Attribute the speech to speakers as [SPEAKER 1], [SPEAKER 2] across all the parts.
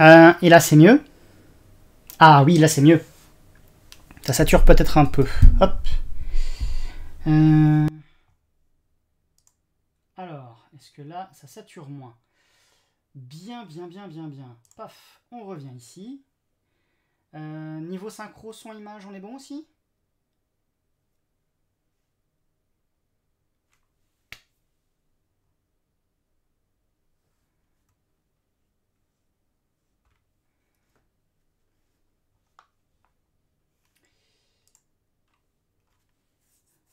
[SPEAKER 1] Euh, et là, c'est mieux. Ah oui, là, c'est mieux. Ça sature peut-être un peu. Hop. Euh, alors, est-ce que là, ça sature moins? Bien, bien, bien, bien, bien. Paf, on revient ici. Euh, niveau synchro, son, image, on est bon aussi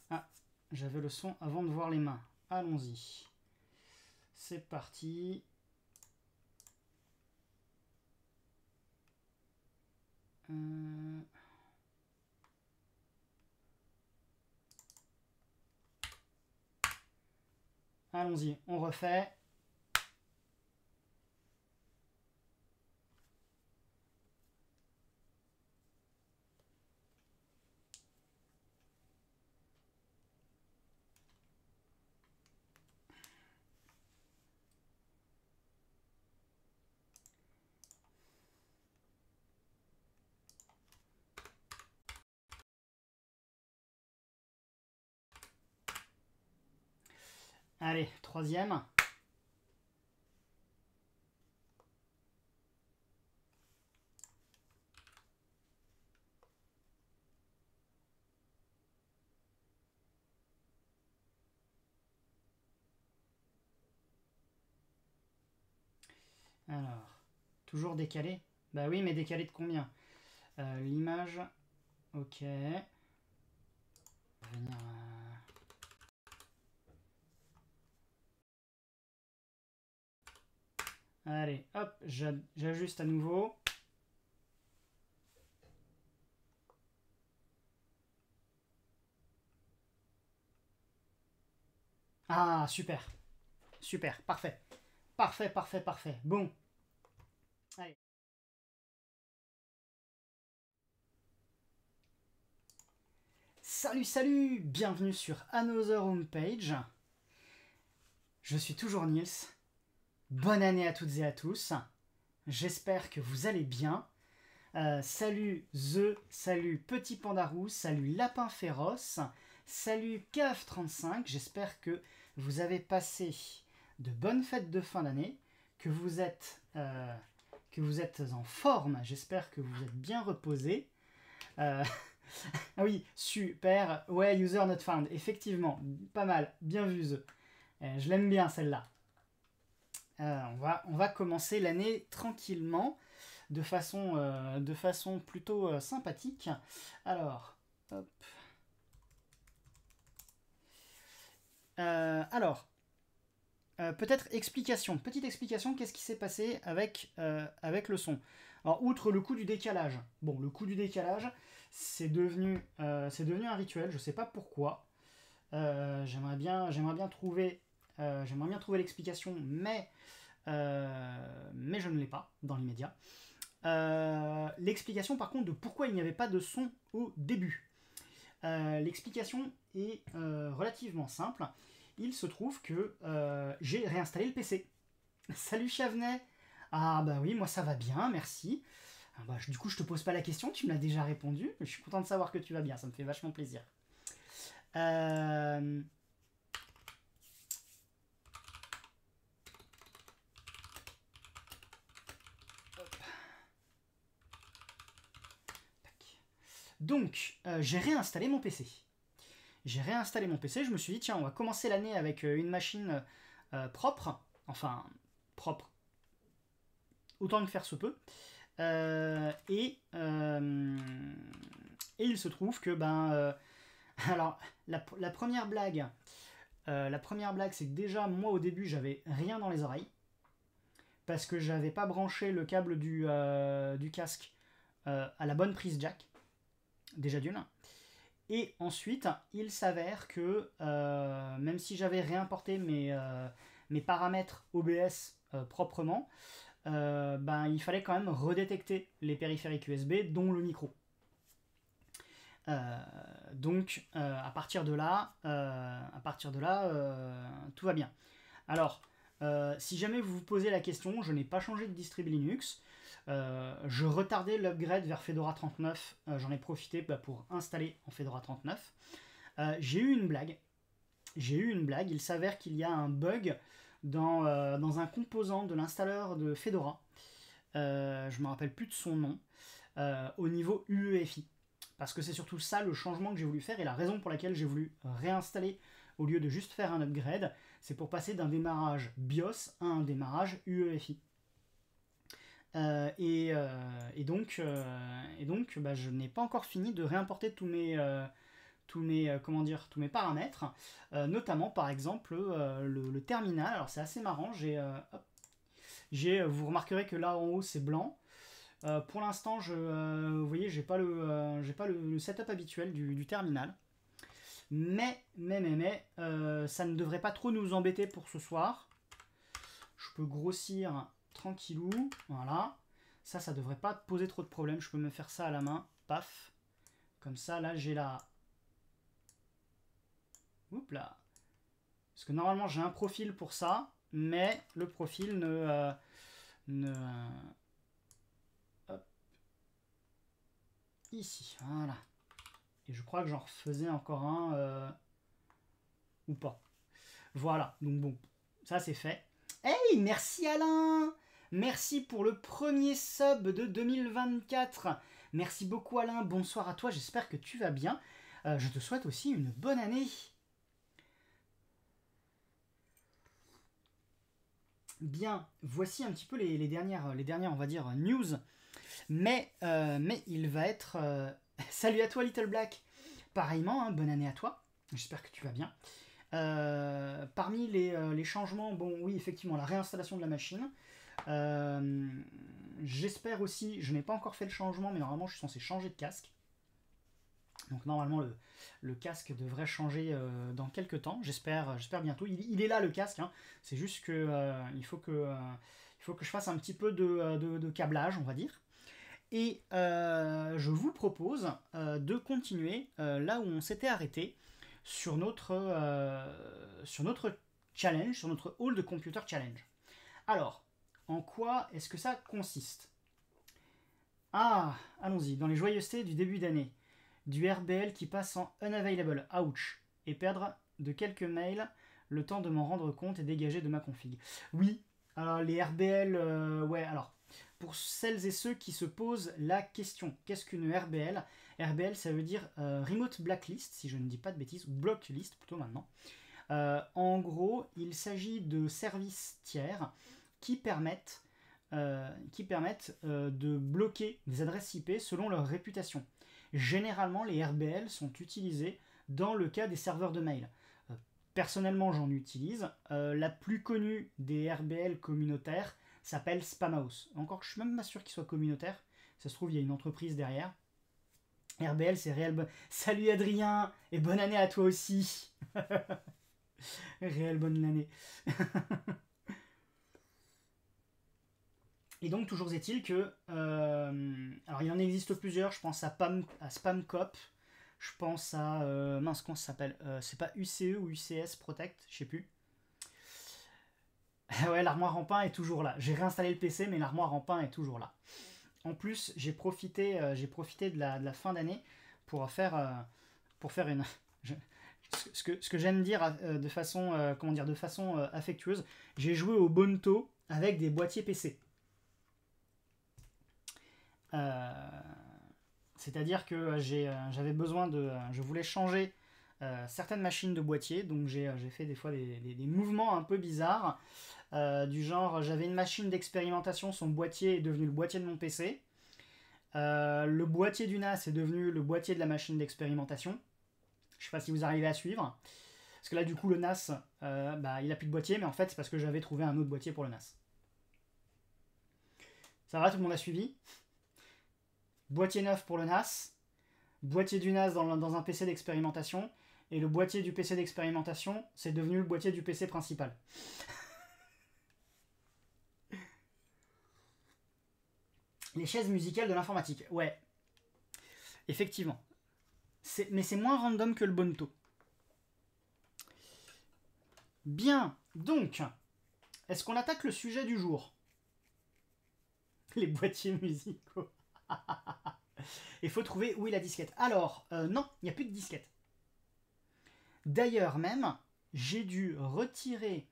[SPEAKER 1] Ah, j'avais le son avant de voir les mains. Allons-y. C'est parti. Euh, allons-y, on refait. Allez, troisième. Alors, toujours décalé Bah oui, mais décalé de combien? Euh, L'image, ok. Venir Allez, hop, j'ajuste à nouveau. Ah, super. Super, parfait. Parfait, parfait, parfait. Bon. Allez. Salut, salut Bienvenue sur Another Homepage. Je suis toujours Niels. Bonne année à toutes et à tous. J'espère que vous allez bien. Euh, salut The, salut Petit Pandarou, salut Lapin Féroce, salut KF35. J'espère que vous avez passé de bonnes fêtes de fin d'année, que vous êtes euh, que vous êtes en forme. J'espère que vous êtes bien reposé. Euh, ah oui, super. Ouais, user not found. Effectivement, pas mal. Bien vu The. je l'aime bien celle-là. Euh, on, va, commencer l'année tranquillement, de façon, euh, de façon plutôt euh, sympathique. Alors, alors, peut-être explication, petite explication, qu'est-ce qui s'est passé avec, le son? Outre le coup du décalage, bon, le coup du décalage, c'est devenu, devenu un rituel, je ne sais pas pourquoi. j'aimerais bien, bien trouver euh, j'aimerais bien trouver l'explication, mais, euh, mais je ne l'ai pas dans l'immédiat. Euh, l'explication par contre de pourquoi il n'y avait pas de son au début. L'explication est relativement simple. Il se trouve que j'ai réinstallé le PC. Salut Chavenet Ah bah oui, moi ça va bien, merci. Ah bah, du coup, je te pose pas la question, tu me l'as déjà répondu. Je suis content de savoir que tu vas bien, ça me fait vachement plaisir. Euh, Donc, euh, j'ai réinstallé mon PC. J'ai réinstallé mon PC, je me suis dit, tiens, on va commencer l'année avec euh, une machine euh, propre, enfin, propre, autant que faire se peut. et, il se trouve que, ben, alors, la, première blague, la blague, c'est que déjà, moi, au début, j'avais rien dans les oreilles, parce que j'avais pas branché le câble du casque à la bonne prise jack déjà d'une. Et ensuite, il s'avère que euh, même si j'avais réimporté mes, euh, paramètres OBS euh, proprement, ben, il fallait quand même redétecter les périphériques USB, dont le micro. donc à partir de là, à partir de là, tout va bien. Alors, si jamais vous vous posez la question, je n'ai pas changé de distrib Linux. Je retardais l'upgrade vers Fedora 39. J'en ai profité bah, pour installer en Fedora 39. J'ai eu une blague. J'ai eu une blague. Il s'avère qu'il y a un bug dans, dans un composant de l'installeur de Fedora. je ne me rappelle plus de son nom. au niveau UEFI. Parce que c'est surtout ça le changement que j'ai voulu faire et la raison pour laquelle j'ai voulu réinstaller au lieu de juste faire un upgrade, c'est pour passer d'un démarrage BIOS à un démarrage UEFI. Euh, euh, et, donc, euh, bah, je n'ai pas encore fini de réimporter tous mes, tous mes, comment dire, tous mes paramètres, notamment par exemple le, terminal. Alors c'est assez marrant, j'ai, vous remarquerez que là en haut c'est blanc. pour l'instant, vous voyez, j'ai pas le, j'ai pas le, setup habituel du terminal. Mais, mais, mais, mais, ça ne devrait pas trop nous embêter pour ce soir. Je peux grossir tranquillou. Voilà. Ça, ça devrait pas poser trop de problèmes. Je peux me faire ça à la main. Paf. Comme ça, là, j'ai la... Oups là. Parce que normalement, j'ai un profil pour ça. Mais le profil ne... Euh, ne hop. Ici. Voilà. Et je crois que j'en refaisais encore un euh, ou pas. Voilà, donc bon, ça c'est fait. Hey, merci Alain Merci pour le premier sub de 2024. Merci beaucoup Alain, bonsoir à toi, j'espère que tu vas bien. Euh, je te souhaite aussi une bonne année. Bien, voici un petit peu les, dernières, les dernières, on va dire, news. Mais, euh, mais il va être Salut à toi Little Black. Pareillement, hein, bonne année à toi. J'espère que tu vas bien. Euh, parmi euh, les, changements, bon oui effectivement la réinstallation de la machine. Euh, j'espère aussi, je n'ai pas encore fait le changement, mais normalement je suis censé changer de casque. Donc normalement le, casque devrait changer dans quelques temps, j'espère, bientôt. Il, est là le casque, hein. c'est juste que que il faut que je fasse un petit peu de câblage, on va dire. Et euh, je vous propose euh, de continuer euh, là où on s'était arrêté sur notre, sur notre challenge, sur notre Hall de Computer Challenge. Alors, en quoi est-ce que ça consiste? Ah, allons-y, dans les joyeusetés du début d'année. Du RBL qui passe en unavailable, ouch, et perdre de quelques mails le temps de m'en rendre compte et dégager de ma config. Oui, alors les RBL, ouais, alors pour celles et ceux qui se posent la question, qu'est-ce qu'une RBL RBL, ça veut dire euh, Remote Blacklist, si je ne dis pas de bêtises, ou Blocklist plutôt maintenant. Euh, en gros, il s'agit de services tiers qui permettent, euh, permettent de bloquer des adresses IP selon leur réputation. Généralement, les RBL sont utilisés dans le cas des serveurs de mail. Personnellement, j'en utilise. la plus connue des RBL communautaires, s'appelle Spamhouse. Encore que je suis même pas sûr qu'il soit communautaire. Ça se trouve, il y a une entreprise derrière. RBL, c'est réel. Salut Adrien et bonne année à toi aussi. réel bonne année. et donc, toujours est-il que. Euh, alors, il en existe plusieurs. Je pense à, Pam, à Spamcop. Je pense à. Euh, mince, comment ça s'appelle euh, C'est pas UCE ou UCS Protect Je sais plus. ouais, l'armoire en pain est toujours là. J'ai réinstallé le PC, mais l'armoire en pain est toujours là. En plus, j'ai profité, j'ai profité de la, fin d'année pour faire, pour faire une. ce que, ce que j'aime dire de façon, comment dire, de façon affectueuse, j'ai joué au Bonto avec des boîtiers PC. C'est-à-dire que j'avais besoin de, je voulais changer certaines machines de boîtiers, donc j'ai fait des fois des, mouvements un peu bizarres. Euh, du genre j'avais une machine d'expérimentation, son boîtier est devenu le boîtier de mon PC. Euh, le boîtier du NAS est devenu le boîtier de la machine d'expérimentation. Je sais pas si vous arrivez à suivre. Parce que là, du coup, le NAS, euh, bah, il a plus de boîtier, mais en fait, c'est parce que j'avais trouvé un autre boîtier pour le NAS. Ça va, tout le monde a suivi? Boîtier neuf pour le NAS, boîtier du NAS dans, un PC d'expérimentation, et le boîtier du PC d'expérimentation, c'est devenu le boîtier du PC principal. Les chaises musicales de l'informatique. Ouais. Effectivement. Mais c'est moins random que le Bonto. Bien. Donc, est-ce qu'on attaque le sujet du jour? Les boîtiers musicaux. Il faut trouver où est la disquette. Alors, euh, non, il n'y a plus de disquette. D'ailleurs même, j'ai dû retirer,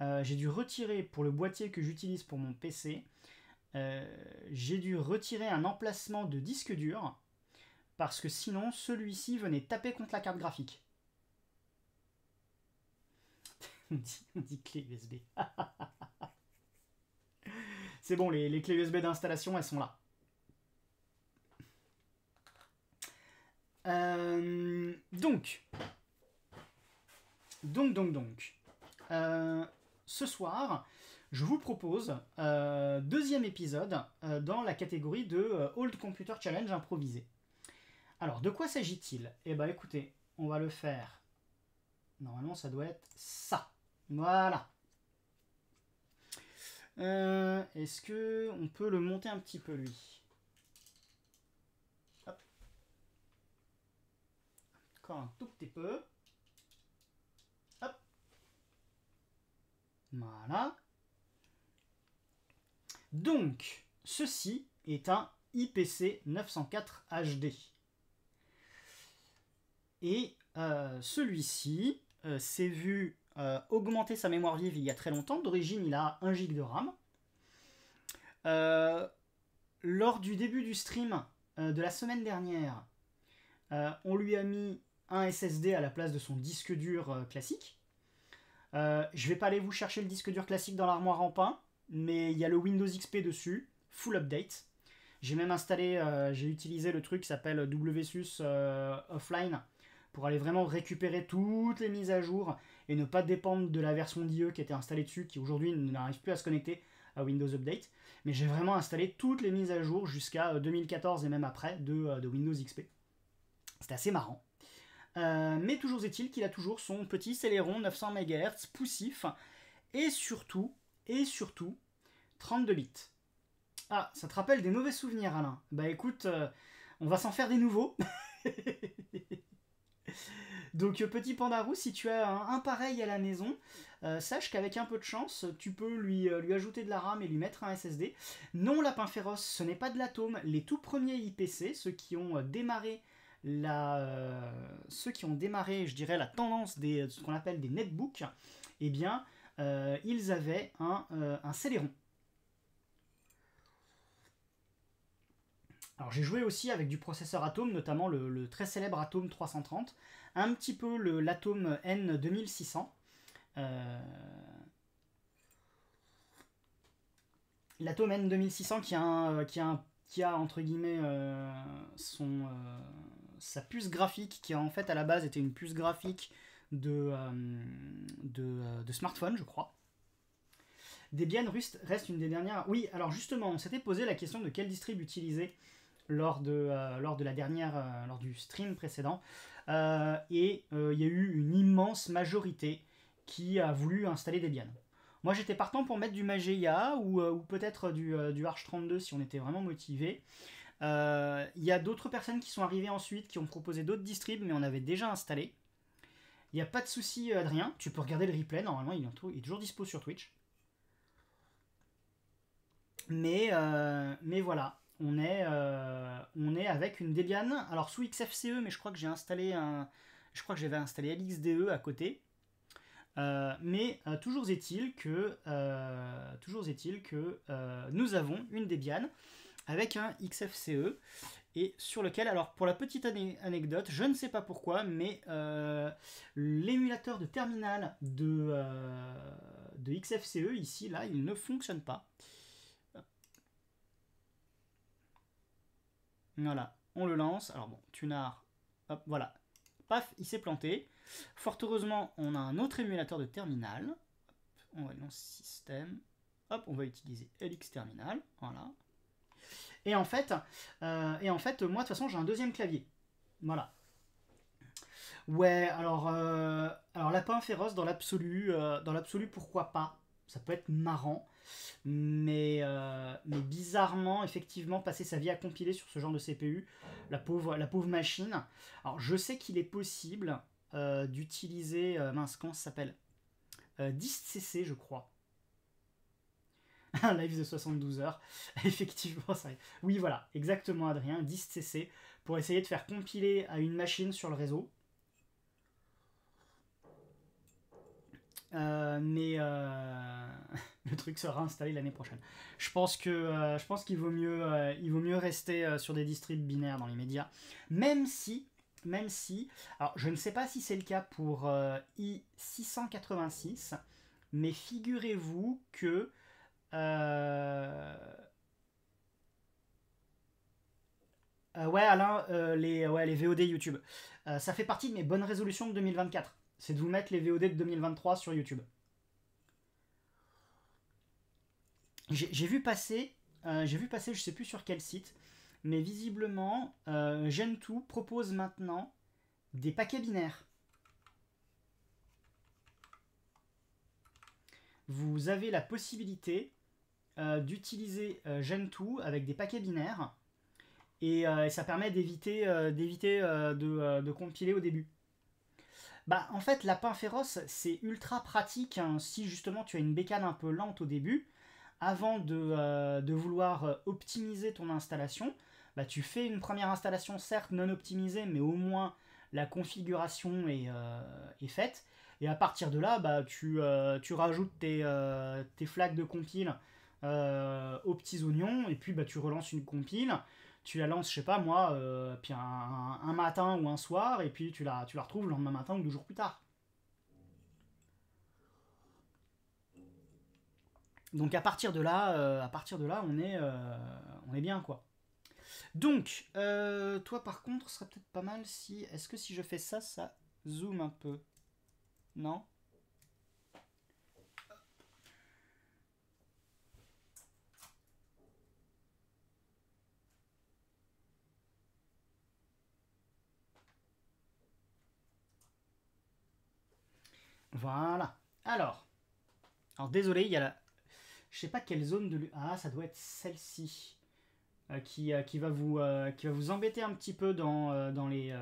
[SPEAKER 1] euh, j'ai dû retirer pour le boîtier que j'utilise pour mon PC, euh, j'ai dû retirer un emplacement de disque dur parce que sinon celui-ci venait taper contre la carte graphique. on, dit, clé USB. C'est bon, les, les clés USB d'installation, elles sont là. Euh, donc, donc, donc, donc, euh, ce soir, je vous propose euh, deuxième épisode dans la catégorie de Old Computer Challenge improvisé. Alors, de quoi s'agit-il? Eh ben, écoutez, on va le faire. Normalement, ça doit être ça. Voilà. Est-ce que on peut le monter un petit peu lui? Un tout petit peu. Hop. Voilà. Donc, ceci est un IPC 904 HD. Et euh, celui-ci euh, s'est vu euh, augmenter sa mémoire vive il y a très longtemps. D'origine, il a 1 GB de RAM. lors du début du stream de la semaine dernière, on lui a mis un SSD à la place de son disque dur euh, classique. Euh, je vais pas aller vous chercher le disque dur classique dans l'armoire en pain, mais il y a le Windows XP dessus, full update. J'ai même installé, euh, j'ai utilisé le truc qui s'appelle WSUS Offline pour aller vraiment récupérer toutes les mises à jour et ne pas dépendre de la version d'IE qui était installée dessus, qui aujourd'hui n'arrive plus à se connecter à Windows Update. Mais j'ai vraiment installé toutes les mises à jour jusqu'à 2014 et même après de, Windows XP. C'était assez marrant. Euh, mais toujours est-il qu'il a toujours son petit Celeron 900 MHz poussif et surtout, et surtout, 32 bits. Ah, ça te rappelle des mauvais souvenirs, Alain Bah écoute, euh, on va s'en faire des nouveaux. Donc petit pandarou, si tu as un, pareil à la maison, euh, sache qu'avec un peu de chance, tu peux lui, lui ajouter de la RAM et lui mettre un SSD. Non, lapin féroce, ce n'est pas de l'atome. Les tout premiers IPC, ceux qui ont démarré euh, ceux qui ont démarré, je dirais, la tendance des ce qu'on appelle des netbooks, eh bien, euh, ils avaient un, euh, un Celeron. Alors j'ai joué aussi avec du processeur Atom, notamment le, très célèbre Atom 330, un petit peu l'Atom N2600. L'Atom N2600 qui a, qui, a qui a entre guillemets son, sa puce graphique, qui en fait à la base était une puce graphique de, euh, euh, de, smartphone, je crois. Debian reste une des dernières. Oui, alors justement, on s'était posé la question de quel distrib utiliser lors de, euh, lors de la dernière, lors du stream précédent. et il y a eu une immense majorité qui a voulu installer Debian. Moi j'étais partant pour mettre du Mageia ou, peut-être du, du Arch 32 si on était vraiment motivé. Euh, il y a d'autres personnes qui sont arrivées ensuite, qui ont proposé d'autres distribs, mais on avait déjà installé. Il n'y a pas de souci, Adrien. Tu peux regarder le replay. Normalement, il est toujours dispo sur Twitch. Mais, euh, voilà, on est, euh, avec une Debian. Alors sous XFCE, mais. Je crois que j'avais installé LXDE à côté. mais toujours est-il que, toujours est-il que nous avons une Debian avec un XFCE et sur lequel, alors pour la petite anecdote, je ne sais pas pourquoi, mais euh, l'émulateur de terminal de, euh, de XFCE ici, là, il ne fonctionne pas. Voilà, on le lance. Alors bon, Tunar, hop, voilà. Paf, il s'est planté. Fort heureusement, on a un autre émulateur de terminal. on va lancer système. Hop, on va utiliser LX terminal. Voilà. Et en fait, euh, et en fait moi de toute façon j'ai un deuxième clavier. Voilà. Ouais, alors, euh, alors lapin féroce dans l'absolu, euh, dans l'absolu pourquoi pas? Ça peut être marrant, mais, mais bizarrement, effectivement, passer sa vie à compiler sur ce genre de CPU, la pauvre, la pauvre machine. Alors je sais qu'il est possible d'utiliser, mince, comment ça s'appelle? DistCC, je crois. un live de 72 heures. Effectivement, ça Oui, voilà, exactement, Adrien, 10 CC pour essayer de faire compiler à une machine sur le réseau. Euh, mais euh, le truc sera installé l'année prochaine. Je pense que euh, je pense qu'il vaut mieux il vaut mieux rester sur des distribs binaires dans les médias, même si même si alors je ne sais pas si c'est le cas pour i686, mais figurez-vous que ouais Alain les ouais les VOD YouTube, ça fait partie de mes bonnes résolutions de 2024 c'est de vous mettre les VOD de 2023 sur YouTube. J'ai vu passer, euh, j'ai vu passer, je sais plus sur quel site, mais visiblement, euh, Gentoo propose maintenant des paquets binaires. Vous avez la possibilité euh, d'utiliser euh, Gentoo avec des paquets binaires et, ça permet d'éviter de, de compiler au début. Bah, en fait, Lapin Féroce, c'est ultra pratique hein, si justement tu as une bécane un peu lente au début. Avant de, euh, vouloir euh, optimiser ton installation, bah, tu fais une première installation, certes non optimisée, mais au moins la configuration est, euh, faite. Et à partir de là, bah, tu, rajoutes tes, tes, flags de compile aux petits oignons, et puis bah, tu relances une compile tu la lances, je sais pas moi, euh, puis un, matin ou un soir, et puis tu la, tu la retrouves le lendemain matin ou deux jours plus tard. Donc à partir de là, euh, à partir de là, on est, euh, on est bien quoi. Donc, toi par contre, ce serait peut-être pas mal si, est-ce que si je fais ça, ça zoome un peu? Non? Voilà. Alors. Alors désolé, il y a la... Je sais pas quelle zone de... Ah, ça doit être celle-ci. Euh, qui, euh, qui, va vous, euh, qui va vous embêter un petit peu dans, dans les...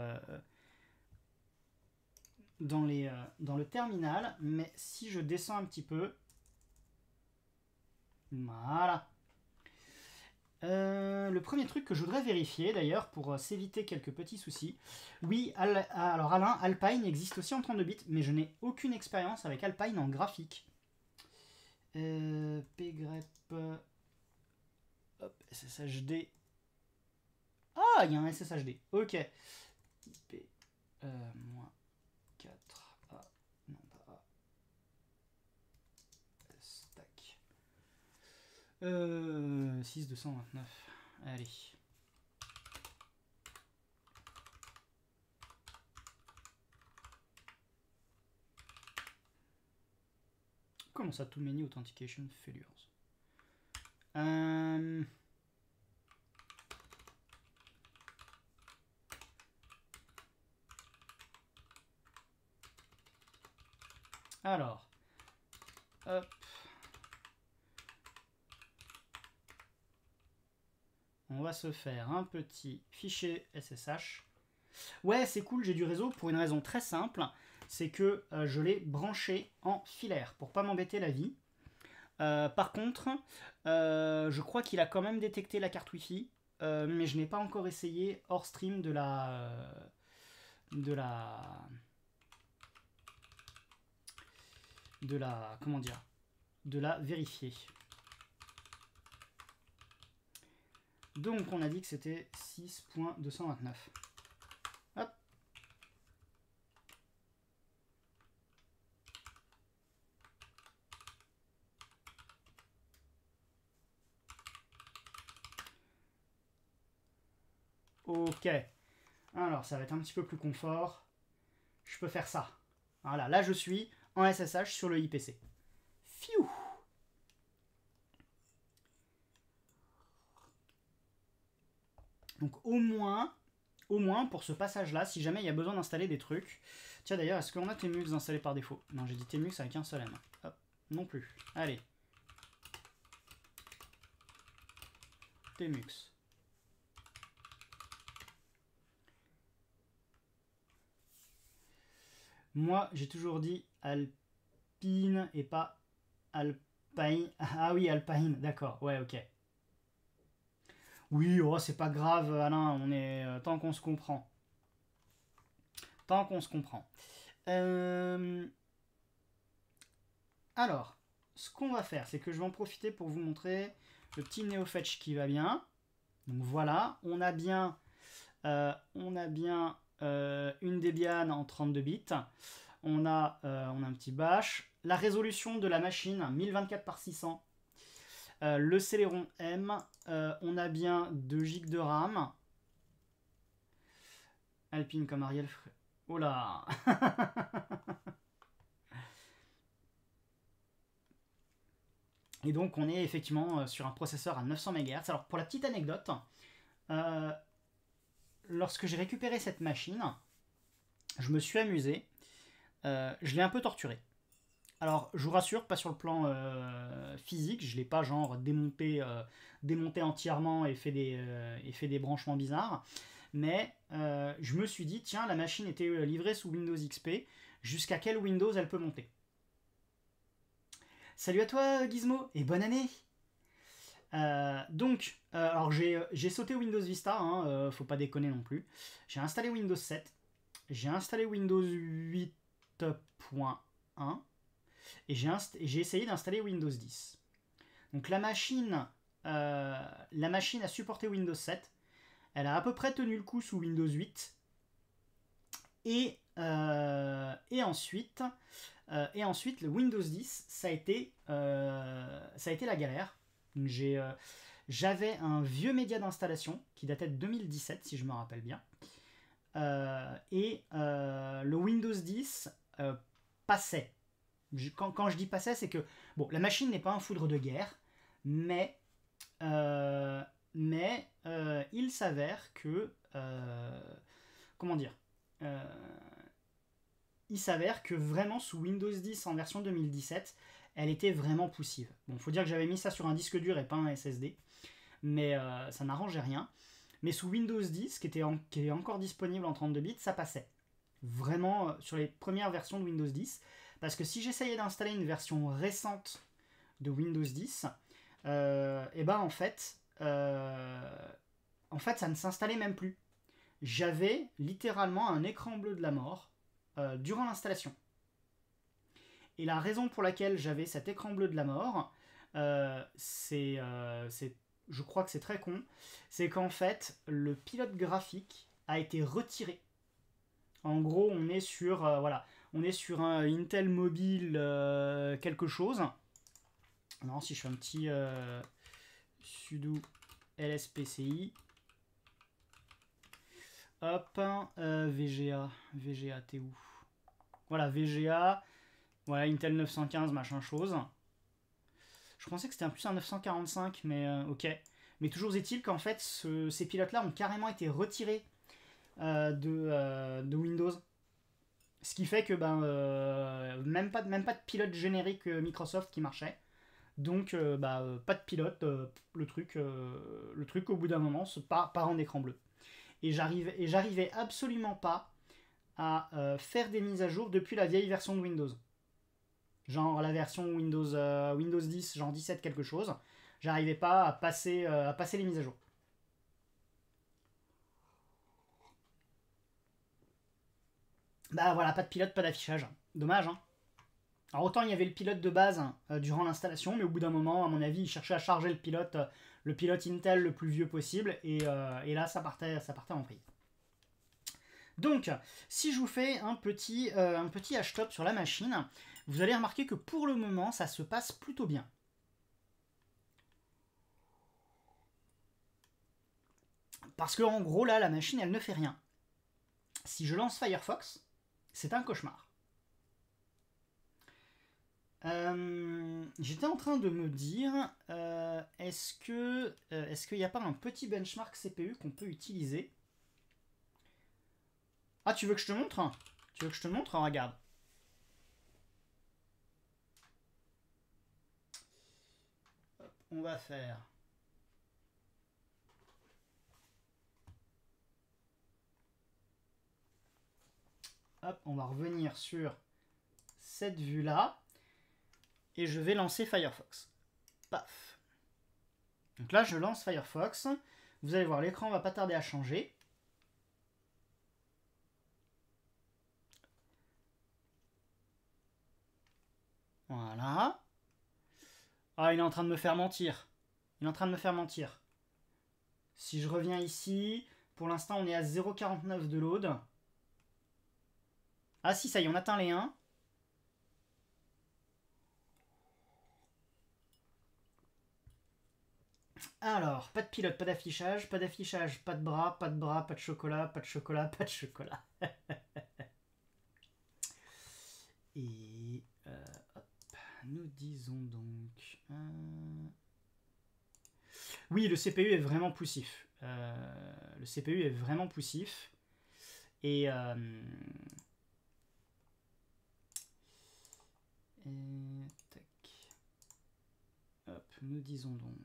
[SPEAKER 1] dans, les, dans le terminal. Mais si je descends un petit peu... Voilà. Euh, le premier truc que je voudrais vérifier d'ailleurs pour euh, s'éviter quelques petits soucis. Oui, alors Alain, Alpine existe aussi en 32 bits, mais je n'ai aucune expérience avec Alpine en graphique. Euh, pgrep. Hop, SSHD. Ah, il y a un SSHD. Ok. Euh, moins 4. 6 229. Allez. Comment ça, too many authentication failures? Euh... Alors. On va se faire un petit fichier SSH. Ouais, c'est cool, j'ai du réseau pour une raison très simple, c'est que euh, je l'ai branché en filaire pour pas m'embêter la vie. Euh, par contre, euh, je crois qu'il a quand même détecté la carte Wi-Fi, mais je n'ai pas encore essayé hors stream de la de la de la comment dire de la vérifier. Donc on a dit que c'était 6.229. Hop. Ok. Alors ça va être un petit peu plus confort. Je peux faire ça. Voilà, là je suis en SSH sur le IPC. Donc au moins, au moins pour ce passage-là, si jamais il y a besoin d'installer des trucs. Tiens d'ailleurs, est-ce qu'on a Temux installé par défaut? Non, j'ai dit Temux avec un seul M. Hop, non plus. Allez. Temux. Moi, j'ai toujours dit Alpine et pas Alpine. Alpine. Ah oui, Alpine, d'accord, ouais, ok. Oui, oh, c'est pas grave, Alain, on est. euh, tant qu'on se comprend. Tant qu'on se comprend. Euh, Alors, ce qu'on va faire, c'est que je vais en profiter pour vous montrer le petit NeoFetch qui va bien. Donc voilà, on a bien, euh, une Debian en 32 bits. On a, on a un petit bash. La résolution de la machine, 1024 par 600. Euh, le Celeron M, euh, on a bien 2 GB de RAM. Alpine comme Ariel. Oh là Et donc on est effectivement euh, sur un processeur à 900 MHz. Alors pour la petite anecdote, lorsque j'ai récupéré cette machine, je me suis amusé. Je l'ai un peu torturé. Alors, je vous rassure, pas sur le plan euh, physique, je l'ai pas genre démonté, euh, démonté entièrement et fait, des, euh, et fait des branchements bizarres. Mais je me suis dit, tiens, la machine était livrée sous Windows XP, jusqu'à quel Windows elle peut monter Salut à toi Gizmo et bonne année donc, alors j'ai j'ai sauté Windows Vista, hein, euh, faut pas déconner non plus. J'ai installé Windows 7, j'ai installé Windows 8.1 et j'ai essayé d'installer Windows 10. Donc la machine, euh, machine a supporté Windows 7, elle a à peu près tenu le coup sous Windows 8 et, euh, euh, et ensuite, le Windows 10, ça a été, ça a été la galère. J'avais un vieux média d'installation qui datait de 2017, si je me rappelle bien. Et le Windows 10 euh, passait. Quand, je dis passait, c'est que bon, la machine n'est pas un foudre de guerre, mais, euh, mais euh, il s'avère que. euh, comment dire il s'avère que vraiment sous Windows 10 en version 2017, elle était vraiment poussive. Bon, faut dire que j'avais mis ça sur un disque dur et pas un SSD, mais ça n'arrangeait rien. Mais sous Windows 10, qui, était qui est encore disponible en 32 bits, ça passait. Vraiment sur les premières versions de Windows 10. Parce que si j'essayais d'installer une version récente de Windows 10, euh, et ben en fait, euh, en fait, ça ne s'installait même plus. J'avais littéralement un écran bleu de la mort euh, durant l'installation. Et la raison pour laquelle j'avais cet écran bleu de la mort, c'est, je crois que c'est très con, c'est qu'en fait, le pilote graphique a été retiré. En gros, on est sur, voilà, on est sur un Intel mobile euh, quelque chose. Non, si je fais un petit euh, sudo lspci. Hop, euh, VGA, VGA, t'es où? Voilà, VGA, voilà, Intel 915, machin chose. Je pensais que c'était un plus un 945, mais ok. Mais toujours est-il qu'en fait, ce- ces pilotes-là ont carrément été retirés de Windows. Ce qui fait que ben, euh, même, pas, même pas de pilote générique euh, Microsoft qui marchait. Donc, euh, bah, pas de pilote, le, truc, le truc au bout d'un moment se part, part en écran bleu. Et j'arrivais, absolument pas à faire des mises à jour depuis la vieille version de Windows. Genre la version Windows, Windows 10, genre 17 quelque chose. J'arrivais pas à passer, à passer les mises à jour. Bah voilà, pas de pilote, pas d'affichage. Dommage, hein. Alors autant il y avait le pilote de base euh, durant l'installation, mais au bout d'un moment, à mon avis, il cherchait à charger le pilote, euh, le pilote Intel le plus vieux possible, et, euh, et là, ça partait, ça partait en vrille. Donc, si je vous fais un petit, euh, un petit hashtop sur la machine, vous allez remarquer que pour le moment, ça se passe plutôt bien. Parce que en gros, là, la machine, elle ne fait rien. Si je lance Firefox, c'est un cauchemar. Euh, J'étais en train de me dire, euh, est-ce que euh, est-ce qu'il n'y a pas un petit benchmark CPU qu'on peut utiliser? Ah, tu veux que je te montre? Tu veux que je te montre? Regarde. On va faire. On va revenir sur cette vue-là. et je vais lancer Firefox. Paf. Donc là, je lance Firefox. Vous allez voir, l'écran va pas tarder à changer. Voilà. Ah, il est en train de me faire mentir. Il est en train de me faire mentir. Si je reviens ici, pour l'instant, on est à 0,49 de load. Ah si, ça y est, on atteint les 1. Alors, pas de pilote, pas d'affichage, pas d'affichage, pas de bras, pas de bras, pas de chocolat, pas de chocolat, pas de chocolat. Et euh, hop, nous disons donc... Euh, oui, le CPU est vraiment poussif. Euh, le CPU est vraiment poussif. Et... et tac. Hop, nous disons donc...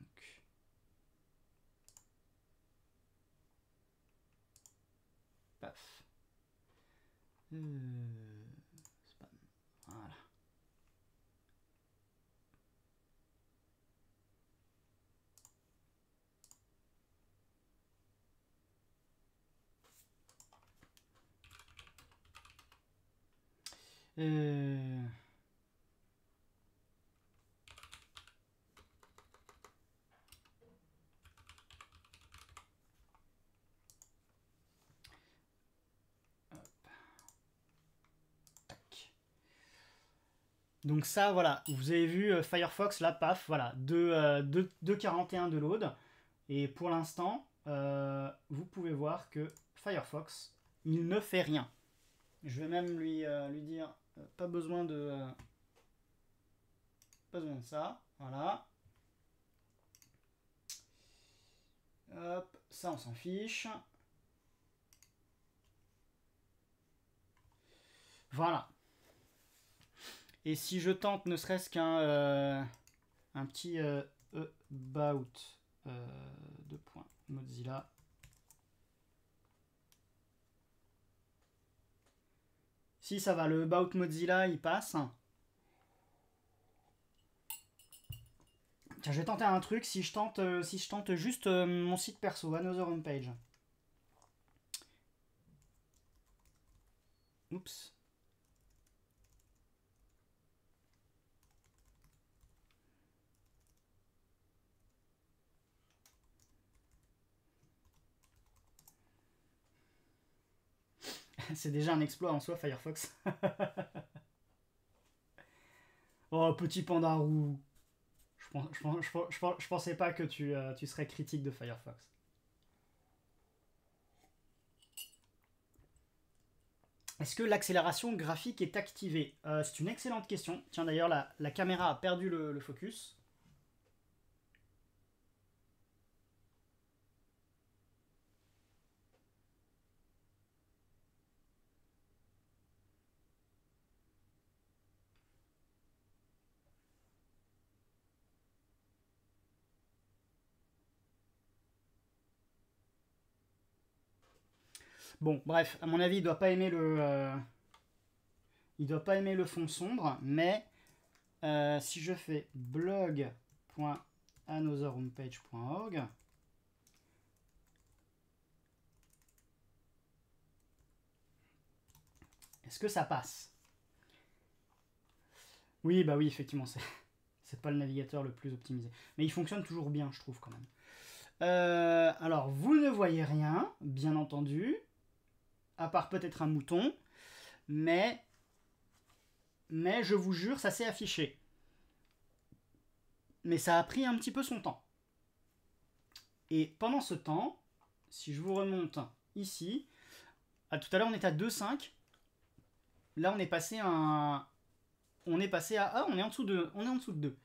[SPEAKER 1] Euh, voilà. Euh... Donc ça, voilà, vous avez vu euh, Firefox, là, paf, voilà, 2.41 euh, de load. Et pour l'instant, euh, vous pouvez voir que Firefox, il ne fait rien. Je vais même lui, lui dire, pas besoin de... pas besoin de ça, voilà. Hop, ça on s'en fiche. Voilà. Et si je tente ne serait-ce qu'un euh, petit euh, about euh, de point Mozilla. Si ça va, le about Mozilla il passe. Tiens, je vais tenter un truc. Si je tente, si je tente juste mon site perso, Another Homepage. Oups. c'est déjà un exploit en soi, Firefox. oh, petit panda roux. Je, je, pensais pas que tu, euh, tu serais critique de Firefox. Est-ce que l'accélération graphique est activée? Euh, C'est une excellente question. Tiens, d'ailleurs, la, caméra a perdu le focus. Bon, bref, à mon avis, il doit pas aimer le. Euh, doit pas aimer le fond sombre, mais euh, si je fais blog.anotherhomepage.org, est-ce que ça passe? Oui, bah oui, effectivement, c'est c'est pas le navigateur le plus optimisé, mais il fonctionne toujours bien, je trouve quand même. Euh, alors, vous ne voyez rien, bien entendu à part peut-être un mouton, mais, mais je vous jure, ça s'est affiché. Mais ça a pris un petit peu son temps. Et pendant ce temps, si je vous remonte ici, à tout à l'heure on était à 2,5. Là on est passé à on est passé à ah on est en dessous de on est en dessous de 2.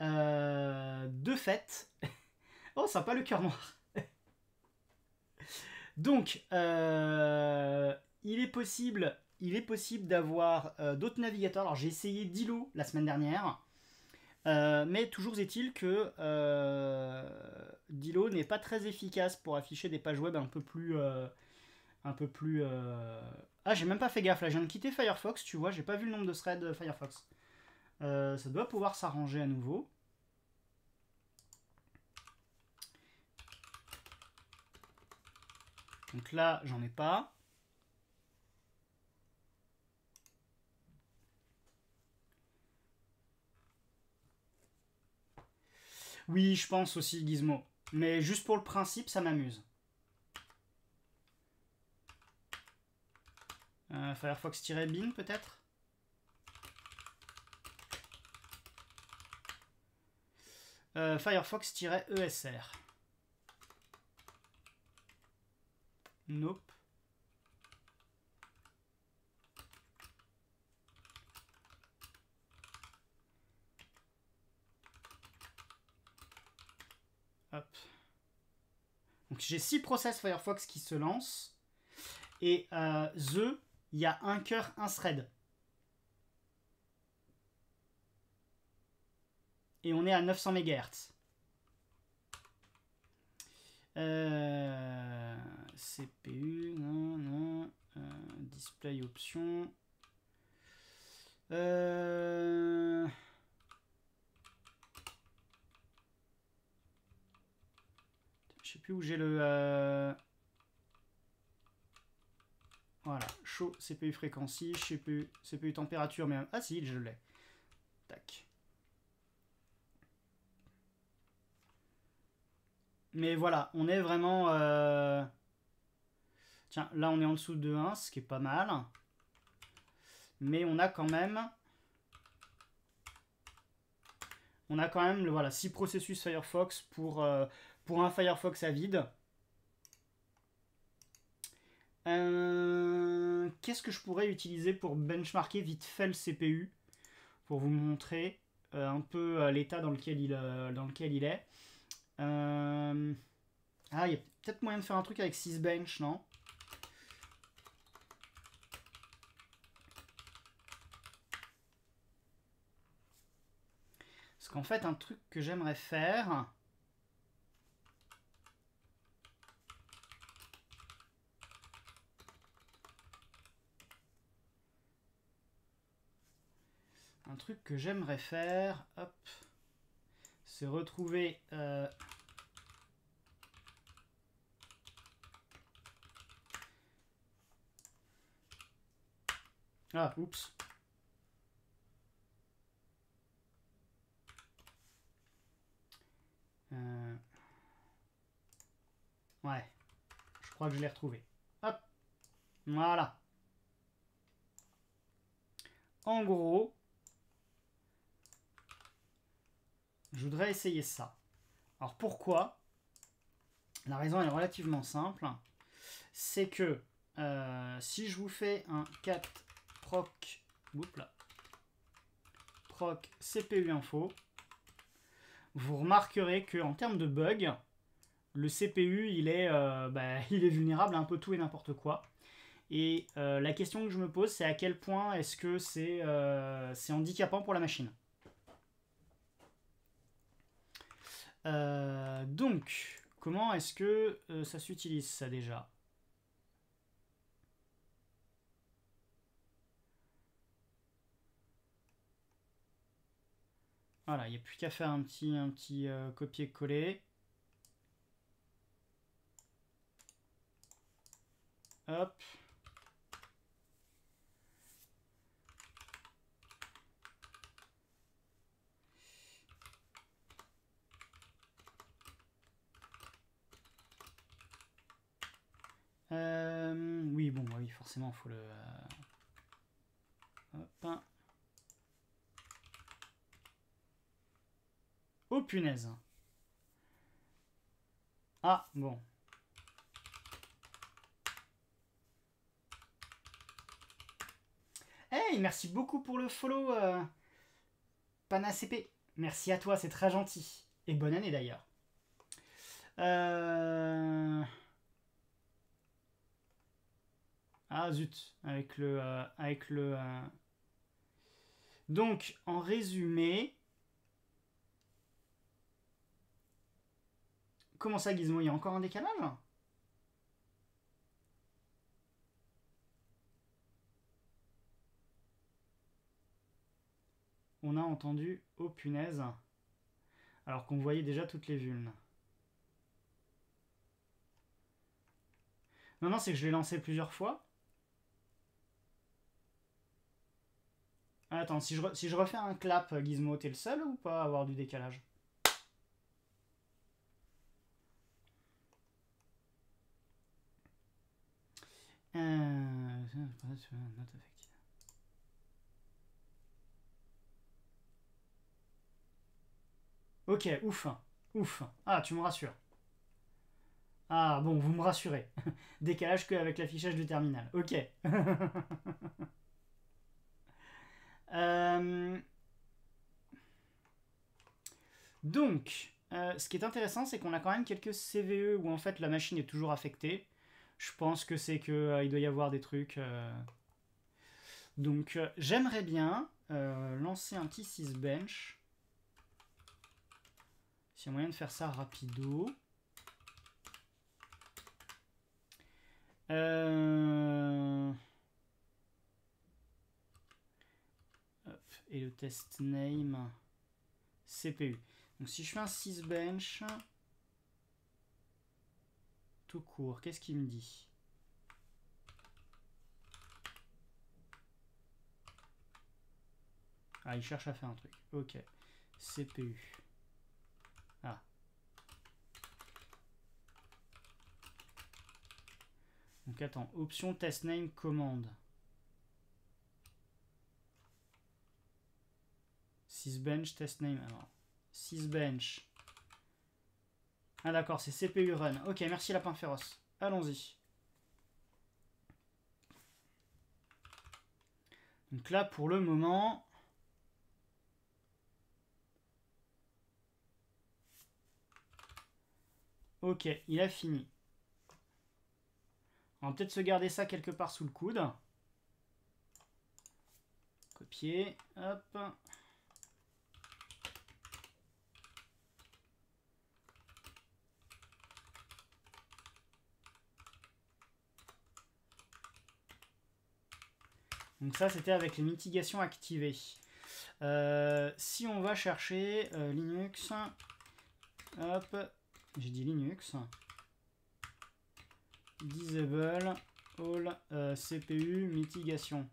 [SPEAKER 1] Euh, de fait, oh sympa le cœur noir. Donc, euh, il est possible, d'avoir euh, d'autres navigateurs. Alors, j'ai essayé Dilo la semaine dernière. Euh, mais toujours est-il que Dilo n'est pas très efficace pour afficher des pages web un peu plus. un peu plus. Ah, j'ai même pas fait gaffe là, je viens de quitter Firefox, tu vois, j'ai pas vu le nombre de threads Firefox. Ça doit pouvoir s'arranger à nouveau. Donc là, j'en ai pas. Oui, je pense aussi Gizmo. Mais juste pour le principe, ça m'amuse. Euh, Firefox-bin peut-être? Euh, Firefox-ESR. Nope. Hop. Donc j'ai six process Firefox qui se lancent. Et euh, The, il y a un cœur, un thread. Et on est à 900 MHz. Euh, CPU, non, non. Euh, display option. Euh... Je sais plus où j'ai le... Euh, voilà, chaud, CPU fréquency, plus, CPU température, mais... Ah si, je l'ai. Tac. Mais voilà, on est vraiment... Euh, tiens, là on est en dessous de 1, ce qui est pas mal. Mais on a quand même... On a quand même voilà, 6 processus Firefox pour, euh, pour un Firefox à vide. Euh, qu'est-ce que je pourrais utiliser pour benchmarker vite fait le CPU Pour vous montrer un peu l'état dans, lequel il, dans lequel il est. Euh, ah, il y a peut-être moyen de faire un truc avec 6 bench, non? Qu'en fait, un truc que j'aimerais faire... Un truc que j'aimerais faire... Hop c'est retrouver euh, Ah, oups. Euh, ouais. Je crois que je l'ai retrouvé. Hop. Voilà. En gros, je voudrais essayer ça. Alors pourquoi? La raison est relativement simple. C'est que euh, si je vous fais un 4 proc, proc CPU info, vous remarquerez que en termes de bug, le CPU il est, euh, bah, il est vulnérable à un peu tout et n'importe quoi. Et euh, la question que je me pose, c'est à quel point est-ce que c'est handicapant pour la machine? Euh, donc, comment est-ce que euh, ça s'utilise ça déjà? Voilà, il n'y a plus qu'à faire un petit, un petit euh, copier-coller. Hop. Euh, oui, bon, oui, forcément, faut le... Euh, hop. Oh, punaise. Ah, bon. Hey, merci beaucoup pour le follow, euh, PanaCP. Merci à toi, c'est très gentil. Et bonne année d'ailleurs. Euh... Ah zut, avec le... Euh, avec le euh. Donc, en résumé... Comment ça, Gizmo Il y a encore un décalage on a entendu oh punaise alors qu'on voyait déjà toutes les vulnes Non, non, c'est que je l'ai lancé plusieurs fois. Attends, si je, si je refais un clap, Gizmo, t'es le seul ou pas à avoir du décalage? Euh... Ok, ouf. Ouf. Ah, tu me rassures. Ah, bon, vous me rassurez. Décalage qu'avec l'affichage du terminal. Ok. Euh, donc, euh, ce qui est intéressant, c'est qu'on a quand même quelques CVE où en fait la machine est toujours affectée. Je pense que c'est que euh, il doit y avoir des trucs. Donc, j'aimerais bien lancer un petit sysbench. S'il y a moyen de faire ça rapido. Euh, et le test name CPU. Donc si je fais un sysbench tout court, qu'est-ce qu'il me dit? Ah, il cherche à faire un truc. Ok. CPU. Ah. Donc attends, option test name commande. Sysbench test name. Alors, sysbench. Ah d'accord, c'est CPU run. Ok, merci lapin féroce. Allons-y. Donc là, pour le moment... Ok, il a fini. On va peut-être se garder ça quelque part sous le coude. Copier. Hop. Donc ça, c'était avec les mitigations activées. Euh, si on va chercher euh, Linux, hop, j'ai dit Linux, disable all euh, CPU mitigation.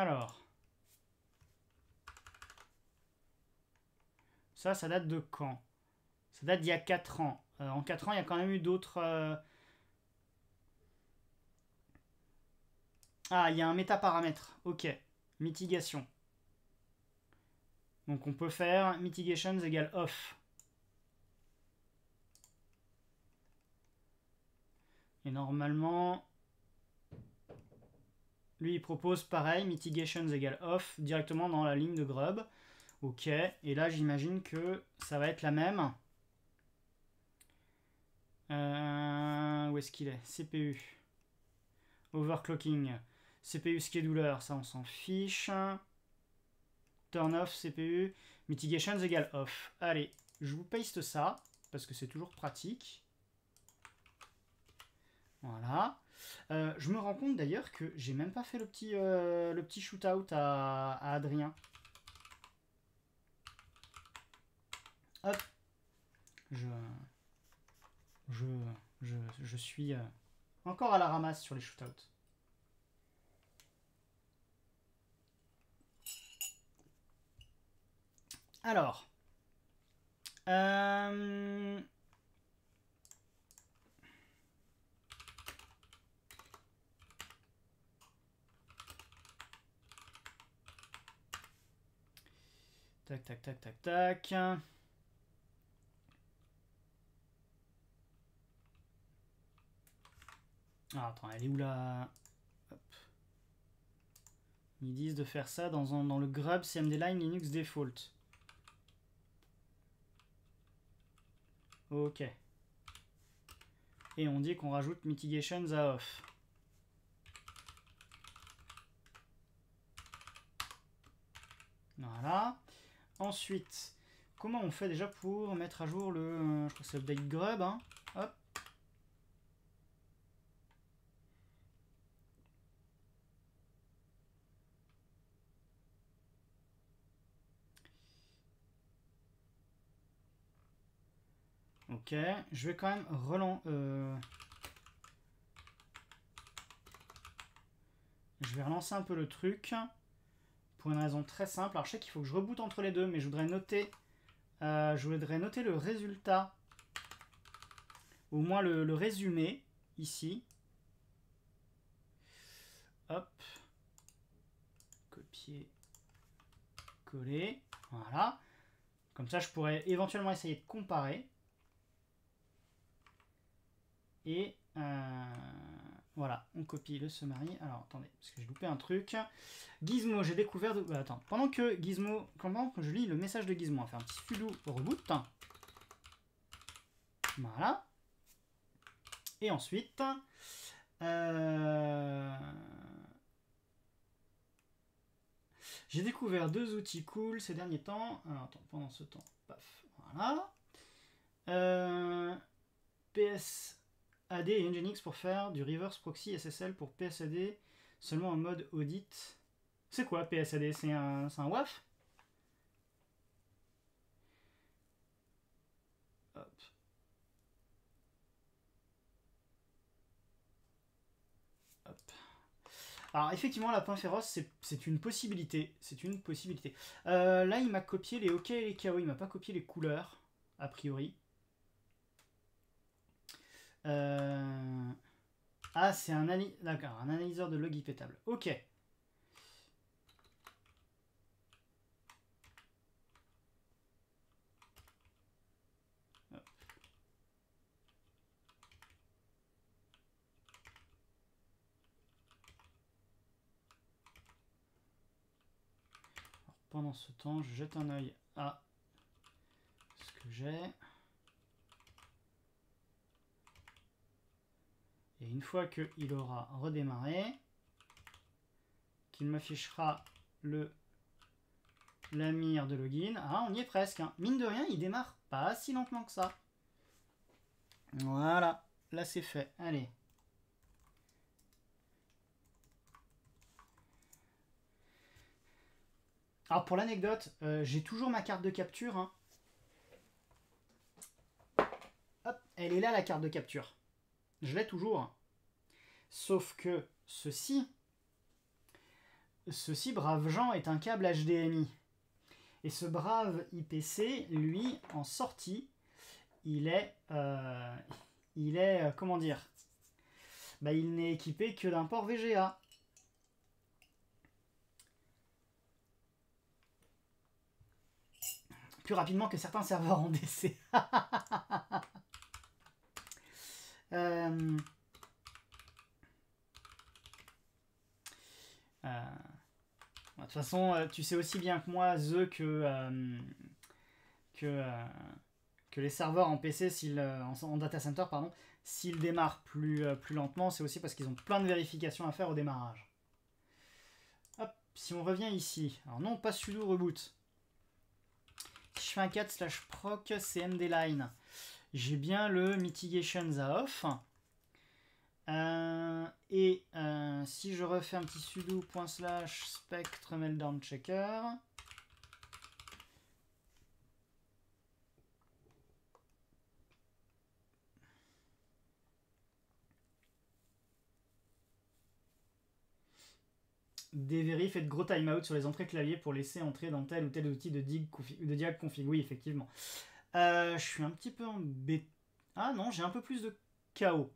[SPEAKER 1] Alors. Ça, ça date de quand? Ça date d'il y a 4 ans. Euh, en 4 ans, il y a quand même eu d'autres... Euh, ah, il y a un métaparamètre. Ok. Mitigation. Donc on peut faire mitigations égale off. Et normalement, lui, il propose pareil, mitigations égale off, directement dans la ligne de grub. Ok, et là, j'imagine que ça va être la même. Euh, où est-ce qu'il est, CPU. Overclocking. CPU scheduler, ça on s'en fiche. Turn off CPU. Mitigations égale off. Allez, je vous paste ça, parce que c'est toujours pratique. Voilà. Euh, je me rends compte d'ailleurs que j'ai même pas fait le petit, euh, le petit shootout à, à Adrien. Hop. Je je, je, je suis euh, encore à la ramasse sur les shootouts. Alors. Tac, tac, tac, tac, tac. Ah, attends, elle est où là? Ils disent de faire ça dans, le grub CMD Line Linux Default. Ok. Et on dit qu'on rajoute mitigations à off. Voilà. Ensuite, comment on fait déjà pour mettre à jour le... euh, Je crois que c'est update grub. Hein. Hop. Ok, je vais quand même relancer... Je vais relancer un peu le truc. Pour une raison très simple. Alors je sais qu'il faut que je reboote entre les deux, mais je voudrais noter... euh, je voudrais noter le résultat. Au moins le, résumé, ici. Hop. Copier. Coller. Voilà. Comme ça, je pourrais éventuellement essayer de comparer. Et euh, voilà, on copie le summary. Alors attendez, parce que j'ai loupé un truc. Gizmo, j'ai découvert. De... bah, attends, pendant que Gizmo, pendant que je lis le message de Gizmo, on va faire un petit sudo reboot. Voilà. Et ensuite, euh, j'ai découvert deux outils cool ces derniers temps. Alors attends, pendant ce temps, paf, voilà. Euh, PS AD et Nginx pour faire du reverse proxy SSL pour PSAD seulement en mode audit. C'est quoi PSAD C'est un, WAF. Alors effectivement, lapin féroce, c'est- c'est une possibilité. C'est une possibilité. Euh, là, il m'a copié les OK et les KO. Il m'a pas copié les couleurs, a priori. Euh, Ah, c'est un, d'accord, un analyseur de log ipétable. Ok. Pendant ce temps, je jette un œil à ce que j'ai. Et une fois qu'il aura redémarré, qu'il m'affichera le la mire de login. Ah, on y est presque. hein. Mine de rien, il démarre pas si lentement que ça. Voilà, là c'est fait. Allez. Alors pour l'anecdote, euh, j'ai toujours ma carte de capture. hein. Hop, elle est là la carte de capture. Je l'ai toujours. Sauf que ceci, ceci, brave Jean, est un câble HDMI. Et ce brave IPC, lui, en sortie, il est, euh, il est, euh, comment dire, bah, il n'est équipé que d'un port VGA. Plus rapidement que certains serveurs en DC. Euh, euh, De toute façon, euh, tu sais aussi bien que moi, The, que, que, les serveurs en PC, en, en data center, pardon, s'ils démarrent plus, lentement, c'est aussi parce qu'ils ont plein de vérifications à faire au démarrage. Hop, si on revient ici, alors non, pas sudo reboot. Si je fais un 4 slash proc cmd line, j'ai bien le mitigations à off. Euh, et euh, si je refais un petit sudo slash spectre meltdown checker, des vérifs et de gros timeout sur les entrées clavier pour laisser entrer dans tel ou tel outil de, dig de diag config. Oui, effectivement. Euh, je suis un petit peu embêté. Ah non, j'ai un peu plus de chaos.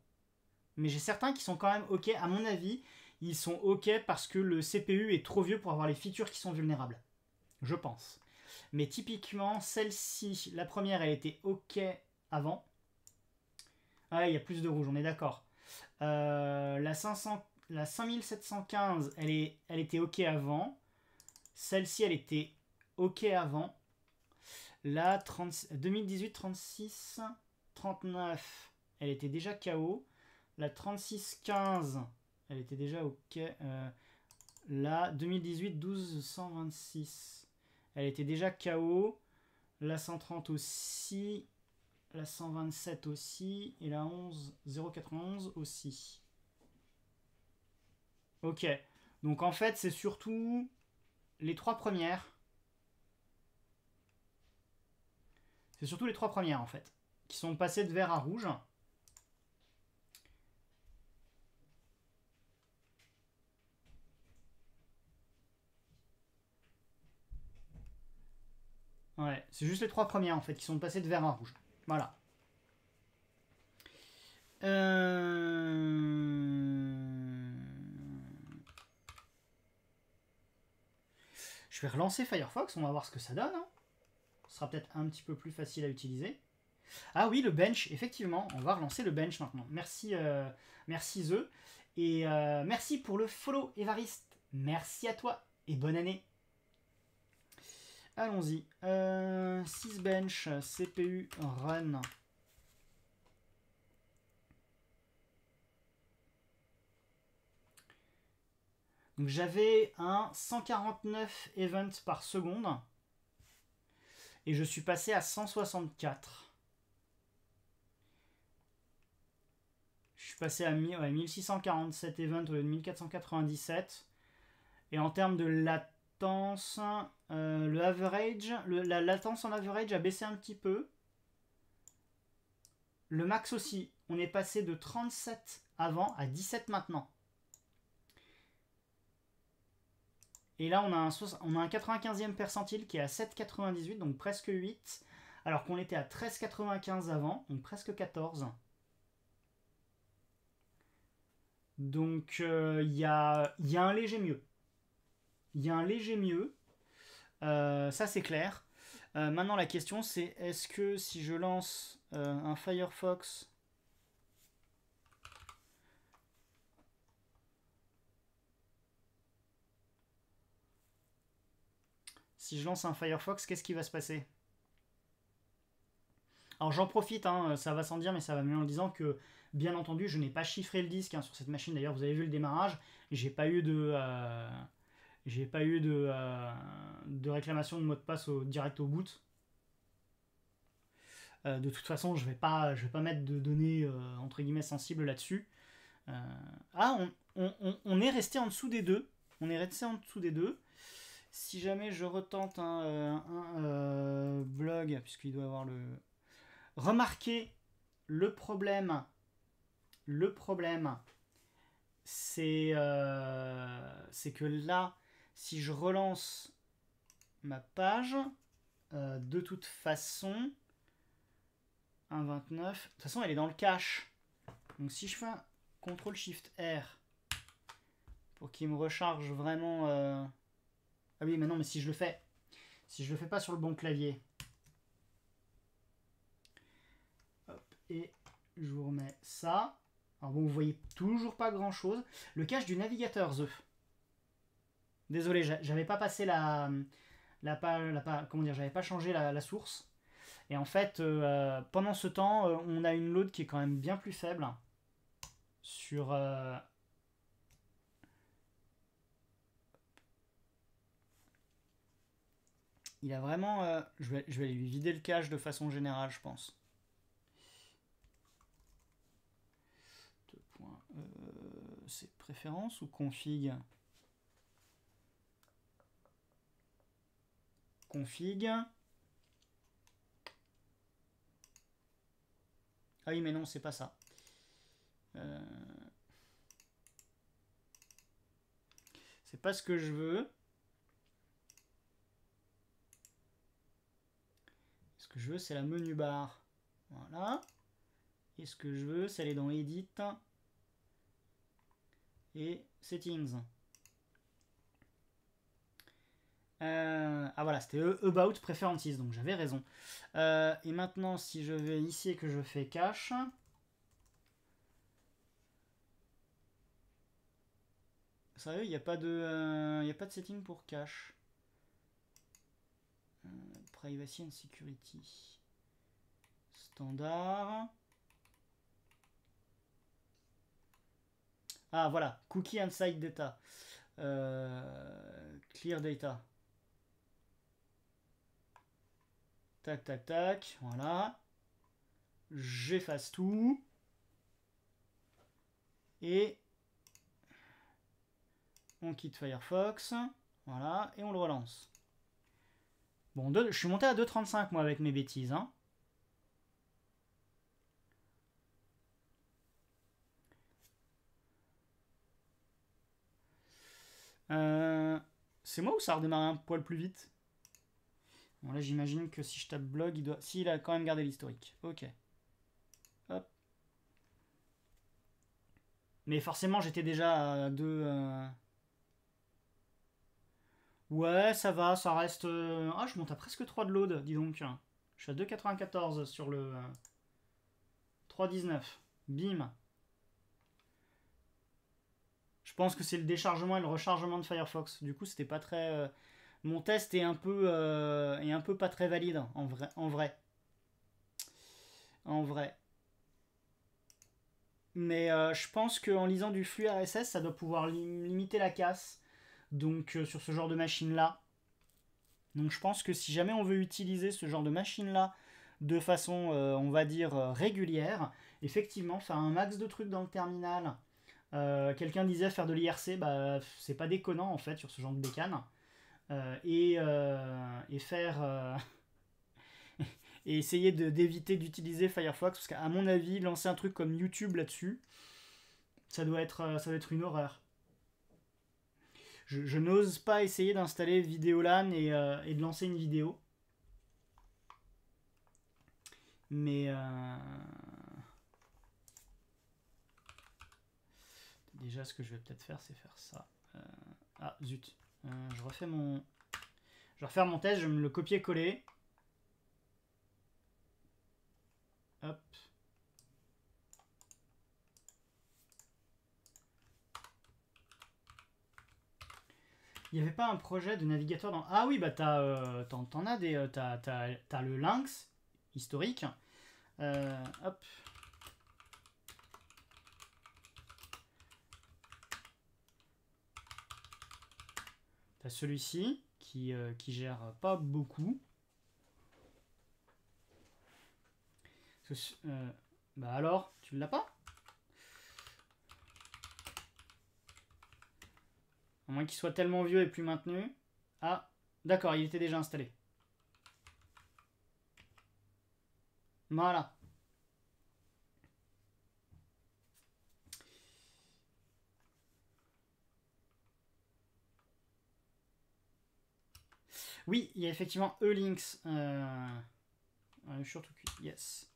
[SPEAKER 1] Mais j'ai certains qui sont quand même OK. À mon avis, ils sont OK parce que le CPU est trop vieux pour avoir les features qui sont vulnérables. Je pense. Mais typiquement, celle-ci, la première, elle était OK avant. Ah, il y a plus de rouge, on est d'accord. Euh, la, 500, la 5715, elle, est, elle était OK avant. Celle-ci, elle était OK avant. La 30 2018 36 39, elle était déjà KO. La 36 15, elle était déjà OK. Euh, la 2018 12 126, Elle était déjà KO. La 130 aussi. La 127 aussi. Et la 11 091 aussi. Ok. Donc en fait, c'est surtout les trois premières. C'est surtout les trois premières en fait. Qui sont passées de vert à rouge. Ouais, c'est juste les trois premières en fait qui sont passées de vert à rouge. Voilà. Euh... Je vais relancer Firefox, on va voir ce que ça donne. Hein. Ce sera peut-être un petit peu plus facile à utiliser. Ah oui, le bench, effectivement, on va relancer le bench maintenant. Merci, euh, merci The. Et euh, merci pour le follow, Evariste. Merci à toi et bonne année. Allons-y. 6 euh, bench, CPU, run. Donc j'avais un 149 events par seconde. Et je suis passé à 164. Je suis passé à 1647 events au lieu de 1497. Et en termes de latence, euh, la latence en average a baissé un petit peu. Le max aussi, on est passé de 37 avant à 17 maintenant. Et là, on a un, on a un 95e percentile qui est à 7,98, donc presque 8. Alors qu'on était à 13,95 avant, donc presque 14. Donc euh, il y, a, y, a, un léger mieux. Il y a un léger mieux. Euh, ça c'est clair. Euh, maintenant la question c'est est-ce que si je lance un Firefox Si je lance un Firefox, qu'est-ce qui va se passer? Alors j'en profite, hein, ça va sans dire, mais ça va mieux en le disant que, bien entendu, je n'ai pas chiffré le disque hein, sur cette machine. D'ailleurs, vous avez vu le démarrage. J'ai pas eu de, j'ai pas eu de, euh, de, réclamation de mot de passe direct au boot. Euh, de toute façon, je vais vais pas mettre de données euh, entre guillemets sensibles là-dessus. ah, on, est resté en dessous des deux. On est resté en dessous des deux. Si jamais je retente un, blog, puisqu'il doit avoir le. Remarquez le problème. Le problème, c'est c'est que là, si je relance ma page, euh, de toute façon, 1.29, de toute façon elle est dans le cache. Donc si je fais un CTRL SHIFT R pour qu'il me recharge vraiment... Euh, ah oui mais non mais si je le fais, si je le fais pas sur le bon clavier, et je vous remets ça. Alors bon, vous voyez toujours pas grand chose. Le cache du navigateur The. Désolé, j'avais pas passé la, la, la, comment dire, j'avais pas changé la, source. Et en fait, euh, pendant ce temps, euh, on a une load qui est quand même bien plus faible sur. Euh, il a vraiment. je, vais, je lui vider le cache de façon générale, je pense. C'est préférence ou config? Config. Ah oui, mais non, c'est pas ça. Euh, c'est pas ce que je veux. Ce que je veux, c'est la menu bar. Voilà. Et ce que je veux, c'est aller dans Edit et Settings. Euh, ah voilà, c'était About Preferences, donc j'avais raison. Euh, et maintenant, si je vais ici et que je fais cache. Sérieux, il n'y a, pas de, euh, a pas de setting pour cache. Privacy and Security. Standard. Ah voilà, Cookie Inside Data. clear Data. Tac, tac, tac. Voilà. J'efface tout. Et on quitte Firefox. Voilà. Et on le relance. Bon, je suis monté à 2.35 moi avec mes bêtises. Hein. Euh, c'est moi ou ça a redémarré un poil plus vite? Bon là j'imagine que si je tape blog, il doit... Si, a quand même gardé l'historique. Ok. Hop. Mais forcément j'étais déjà à 2... Euh, ouais, ça va, ça reste... Euh, ah, je monte à presque 3 de load, dis donc. Je suis à 2,94 sur le... 3,19. Bim. Je pense que c'est le déchargement et le rechargement de Firefox. Du coup, c'était pas très. Euh, mon test est un peu euh, un peu pas très valide en vrai. En vrai. En vrai. Mais euh, je pense qu'en lisant du flux RSS, ça doit pouvoir limiter la casse. Donc sur ce genre de machine là. Donc je pense que si jamais on veut utiliser ce genre de machine là de façon, on va dire, régulière, effectivement, faire un max de trucs dans le terminal euh, quelqu'un disait faire de l'IRC, bah, c'est pas déconnant en fait sur ce genre de bécane. Euh, et, euh, et, faire. et essayer d'éviter d'utiliser Firefox, parce qu'à mon avis, lancer un truc comme YouTube là-dessus, ça, doit être, ça doit être une horreur. Je, n'ose pas essayer d'installer Vidéolan et, et, de lancer une vidéo. Mais. Déjà, ce que je vais peut-être faire, c'est faire ça. Euh, ah, zut. Euh, je refais mon... Je vais refaire mon test, je vais me le copier-coller. Hop. Il n'y avait pas un projet de navigateur dans... Ah oui, bah t'as, euh, t'en, as des... t'as, t'as le Lynx historique. hop. celui-ci qui, euh, qui gère pas beaucoup. Euh, bah alors, tu l'as pas? À moins qu'il soit tellement vieux et plus maintenu. Ah, d'accord, il était déjà installé. Voilà. Oui, il y a effectivement E-Links. Euh... surtout yes.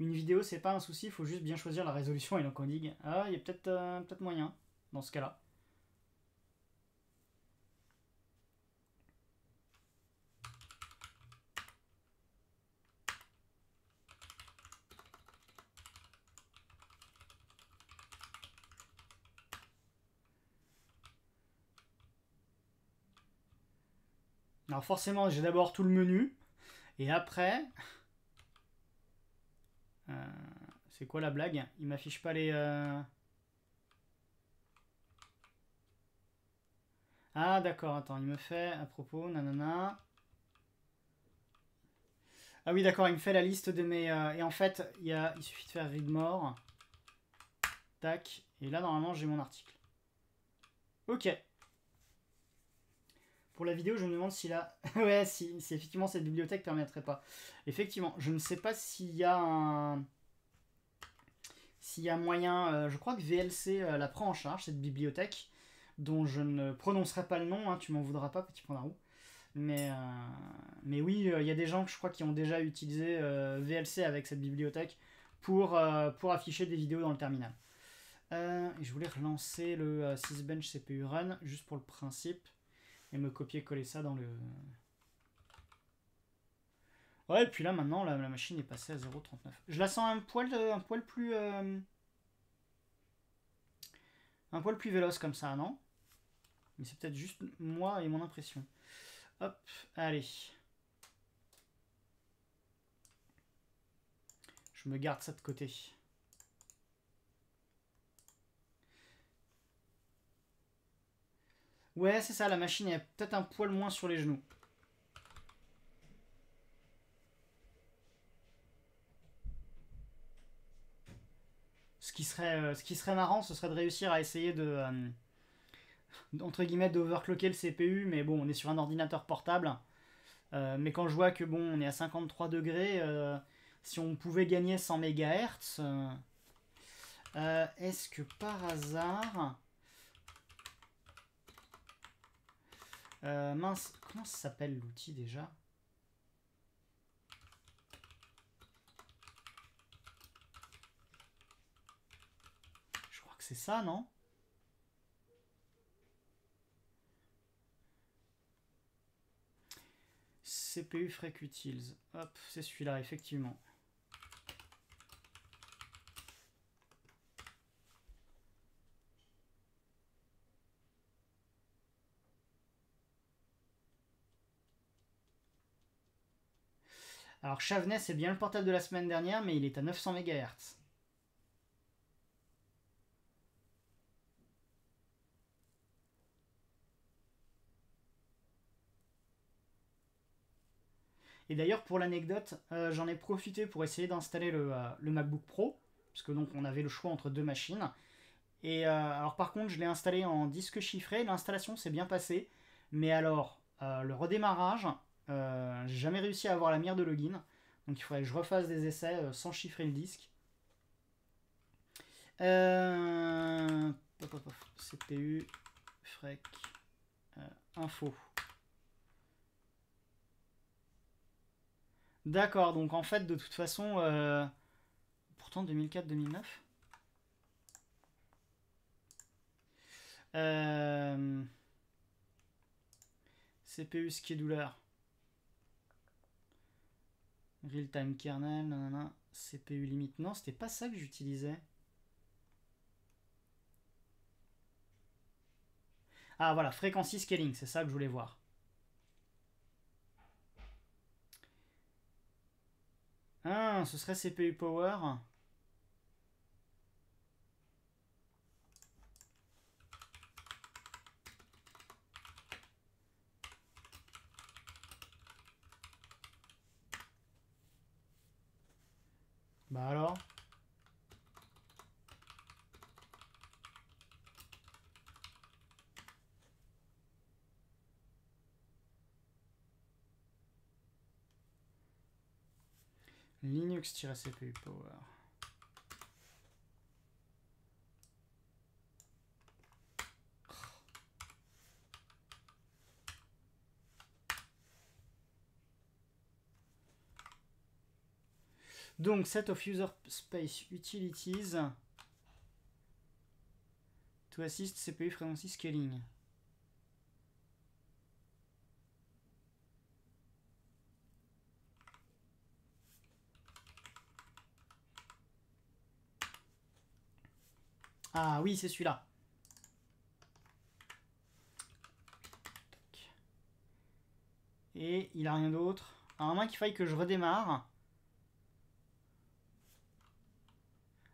[SPEAKER 1] Une vidéo, c'est pas un souci, il faut juste bien choisir la résolution et l'encoding. Ah, il y a peut-être euh, peut moyen dans ce cas-là. Alors forcément, j'ai d'abord tout le menu. Et après... Euh, c'est quoi la blague? Il m'affiche pas les... Euh, ah d'accord, attends, il me fait à propos, nanana. Ah oui d'accord, il me fait la liste de mes... Euh, et en fait, il, il suffit de faire read. Tac. Et là, normalement, j'ai mon article. Ok pour la vidéo, je me demande si là. ouais, si, effectivement cette bibliothèque permettrait pas. Effectivement, je ne sais pas s'il y a un. S'il y a moyen. Euh, je crois que VLC euh, la prend en charge, cette bibliothèque, dont je ne prononcerai pas le nom, hein, tu m'en voudras pas, petit roue. Mais, euh, mais oui, il y a des gens que je crois qui ont déjà utilisé VLC avec cette bibliothèque pour, pour afficher des vidéos dans le terminal. je voulais relancer le Sysbench CPU Run, juste pour le principe et me copier-coller ça dans le... Ouais, et puis là, maintenant, la, machine est passée à 0,39. Je la sens un poil, euh, un poil plus... Euh, un poil plus véloce comme ça, non? Mais c'est peut-être juste moi et mon impression. Hop, allez. Je me garde ça de côté. Ouais, c'est ça, la machine est peut-être un poil moins sur les genoux. Ce qui serait, euh, ce qui serait marrant, ce serait de réussir à essayer de... Euh, entre guillemets, d'overclocker le CPU, mais bon, on est sur un ordinateur portable. Euh, mais quand je vois que bon, on est à 53 degrés, si on pouvait gagner 100 MHz, est-ce que par hasard... mince, comment s'appelle l'outil déjà? C'est ça, non? CPU Freq Utils. Hop, c'est celui-là, effectivement. Alors Chavenet, c'est bien le portable de la semaine dernière, mais il est à 900 MHz. Et d'ailleurs, pour l'anecdote, euh, j'en ai profité pour essayer d'installer le, euh, MacBook Pro, parce que donc on avait le choix entre deux machines. Et euh, alors par contre, je l'ai installé en disque chiffré, l'installation s'est bien passée, mais alors le redémarrage, j'ai jamais réussi à avoir la mire de login, donc il faudrait que je refasse des essais sans chiffrer le disque. CPU, frec, info. D'accord, donc en fait, de toute façon, euh, pourtant 2004-2009. Euh, CPU scheduler. Real-time kernel, nanana. CPU limite. Non, c'était pas ça que j'utilisais. Ah voilà, frequency scaling, c'est ça que je voulais voir. Ah, ce serait CPU Power. Bah alors Linux-CPU Power. Donc, set of user space utilities to assist CPU frequency scaling. Ah oui, c'est celui-là. Et il a rien d'autre. À moins qu'il faille que je redémarre.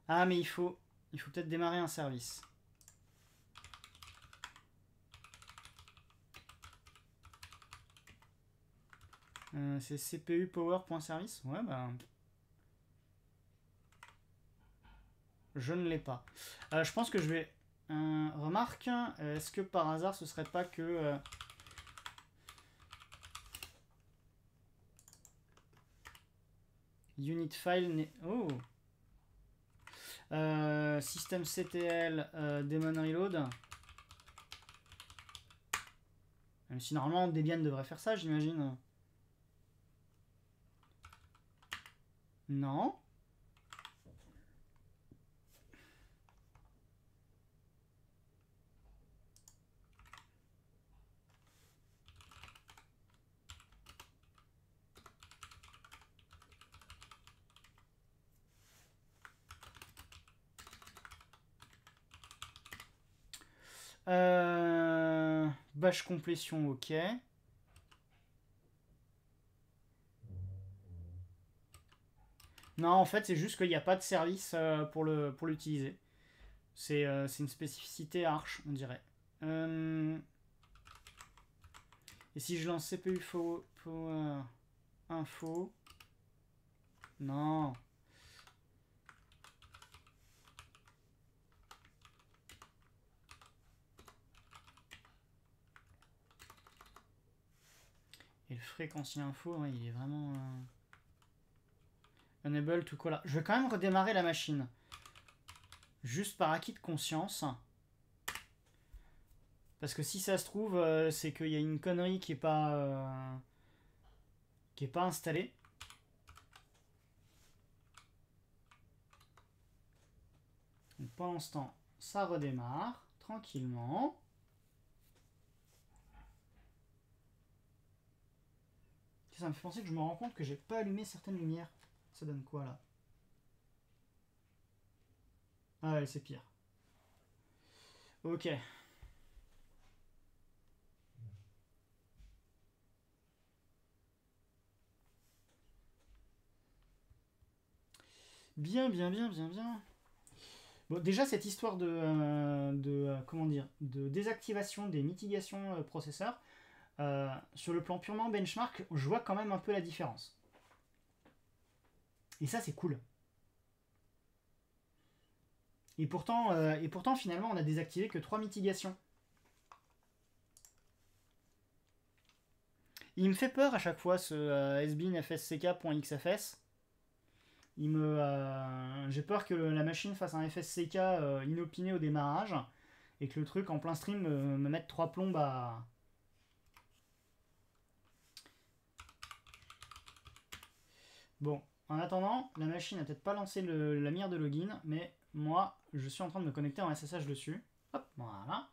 [SPEAKER 1] Ah, mais il faut, il faut peut-être démarrer un service. Euh, c'est CPU power.service Ouais, bah... Je ne l'ai pas. Euh, je pense que je vais... Euh, remarque, est-ce que par hasard ce serait pas que... Unit file... Oh System CTL Daemon Reload. Même si normalement Debian devrait faire ça, j'imagine. Non. Euh, bâche complétion, ok. Non, en fait, c'est juste qu'il n'y a pas de service euh, pour l'utiliser. C'est euh, une spécificité Arch, on dirait. Euh, Et si je lance CPU info. Non. Fréquencier info, il est vraiment. euh, Unable to call. Je vais quand même redémarrer la machine. Juste par acquis de conscience. Parce que si ça se trouve, euh, c'est qu'il y a une connerie qui est pas. euh, qui est pas installée. Donc ce temps, ça redémarre tranquillement. Ça me fait penser que je me rends compte que j'ai pas allumé certaines lumières. Ça donne quoi là? Ah ouais, c'est pire. Ok. Bien, bien, bien, bien, bien. Bon, déjà cette histoire de, euh, de euh, comment dire, de désactivation des mitigations euh, processeurs, euh, sur le plan purement benchmark, je vois quand même un peu la différence. Et ça, c'est cool. Et pourtant, euh, finalement, on a désactivé que 3 mitigations. Il me fait peur à chaque fois ce euh, sbin fsck.xfs. Il me, euh, j'ai peur que la machine fasse un FSCK inopiné au démarrage et que le truc en plein stream me, me mette trois plombes à. Bon, en attendant, la machine n'a peut-être pas lancé la mire de login, mais moi, je suis en train de me connecter en SSH dessus. Hop, voilà.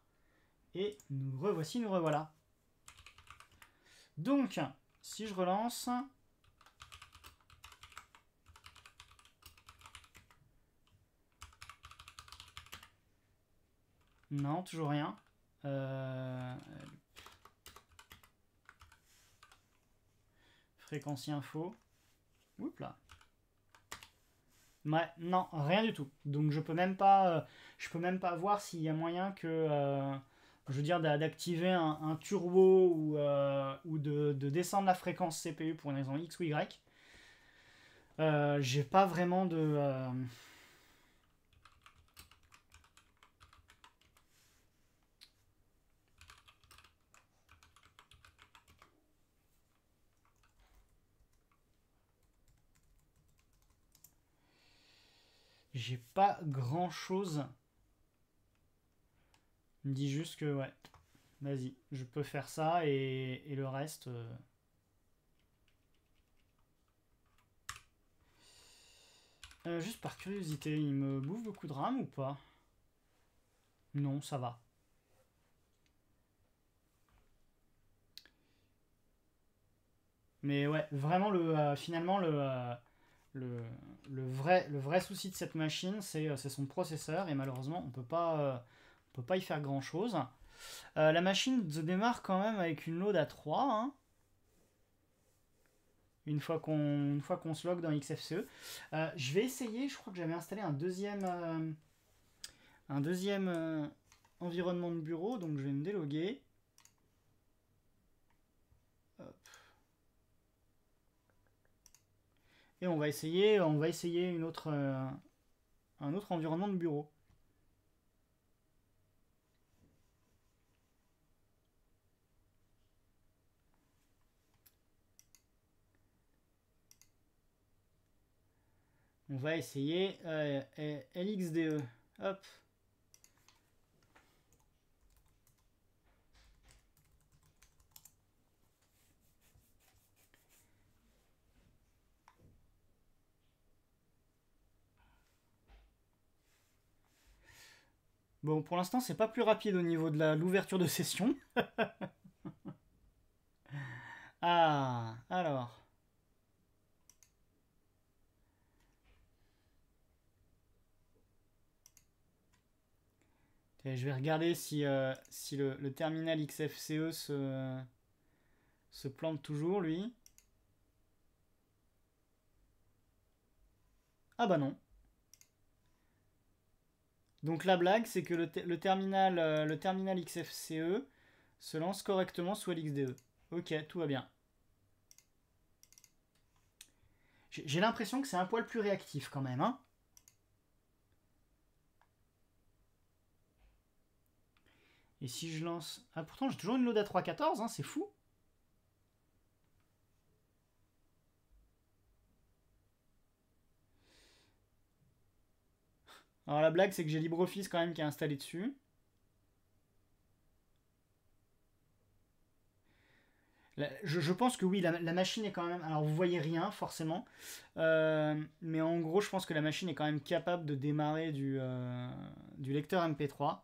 [SPEAKER 1] Et nous revoici, nous revoilà. Donc, si je relance, Non, toujours rien. Euh... Fréquencier info. Oups là. Ouais, non, rien du tout. Donc je peux même pas, euh, je peux même pas voir s'il y a moyen que, euh, je veux dire, d'a- d'activer un, turbo ou, euh, ou de, de descendre la fréquence CPU pour une raison X ou Y. J'ai pas vraiment de, J'ai pas grand chose. Il me dit juste que ouais. Vas-y, je peux faire ça et, et le reste. euh, euh, juste par curiosité, il me bouffe beaucoup de RAM ou pas? Non, ça va. Mais ouais, vraiment le euh, finalement le, le, le vrai, le vrai souci de cette machine, c'est euh, son processeur et malheureusement on euh, on peut pas y faire grand chose. la machine se démarre quand même avec une load à 3. hein. Une fois qu'on se log dans XFCE. Euh, je vais essayer, je crois que j'avais installé un deuxième, euh, un deuxième euh, environnement de bureau, donc je vais me déloguer. Hop. Et on va essayer, on va essayer une autre, euh, un autre environnement de bureau. On va essayer euh, LXDE. Hop. Bon, pour l'instant, c'est pas plus rapide au niveau de l'ouverture de session. ah, alors. Je vais regarder si, euh, si le, le terminal XFCE se, se plante toujours, lui. Ah bah non. Donc la blague, c'est que le, terminal, euh, le terminal XFCE se lance correctement sous LXDE. Ok, tout va bien. J'ai l'impression que c'est un poil plus réactif quand même. Hein Et si je lance... Ah pourtant j'ai toujours une load à 3.14, hein, c'est fou. Alors la blague, c'est que j'ai LibreOffice quand même qui est installé dessus. je, pense que oui, la, machine est quand même... Alors vous voyez rien forcément, euh, mais en gros je pense que la machine est quand même capable de démarrer du, euh, lecteur MP3.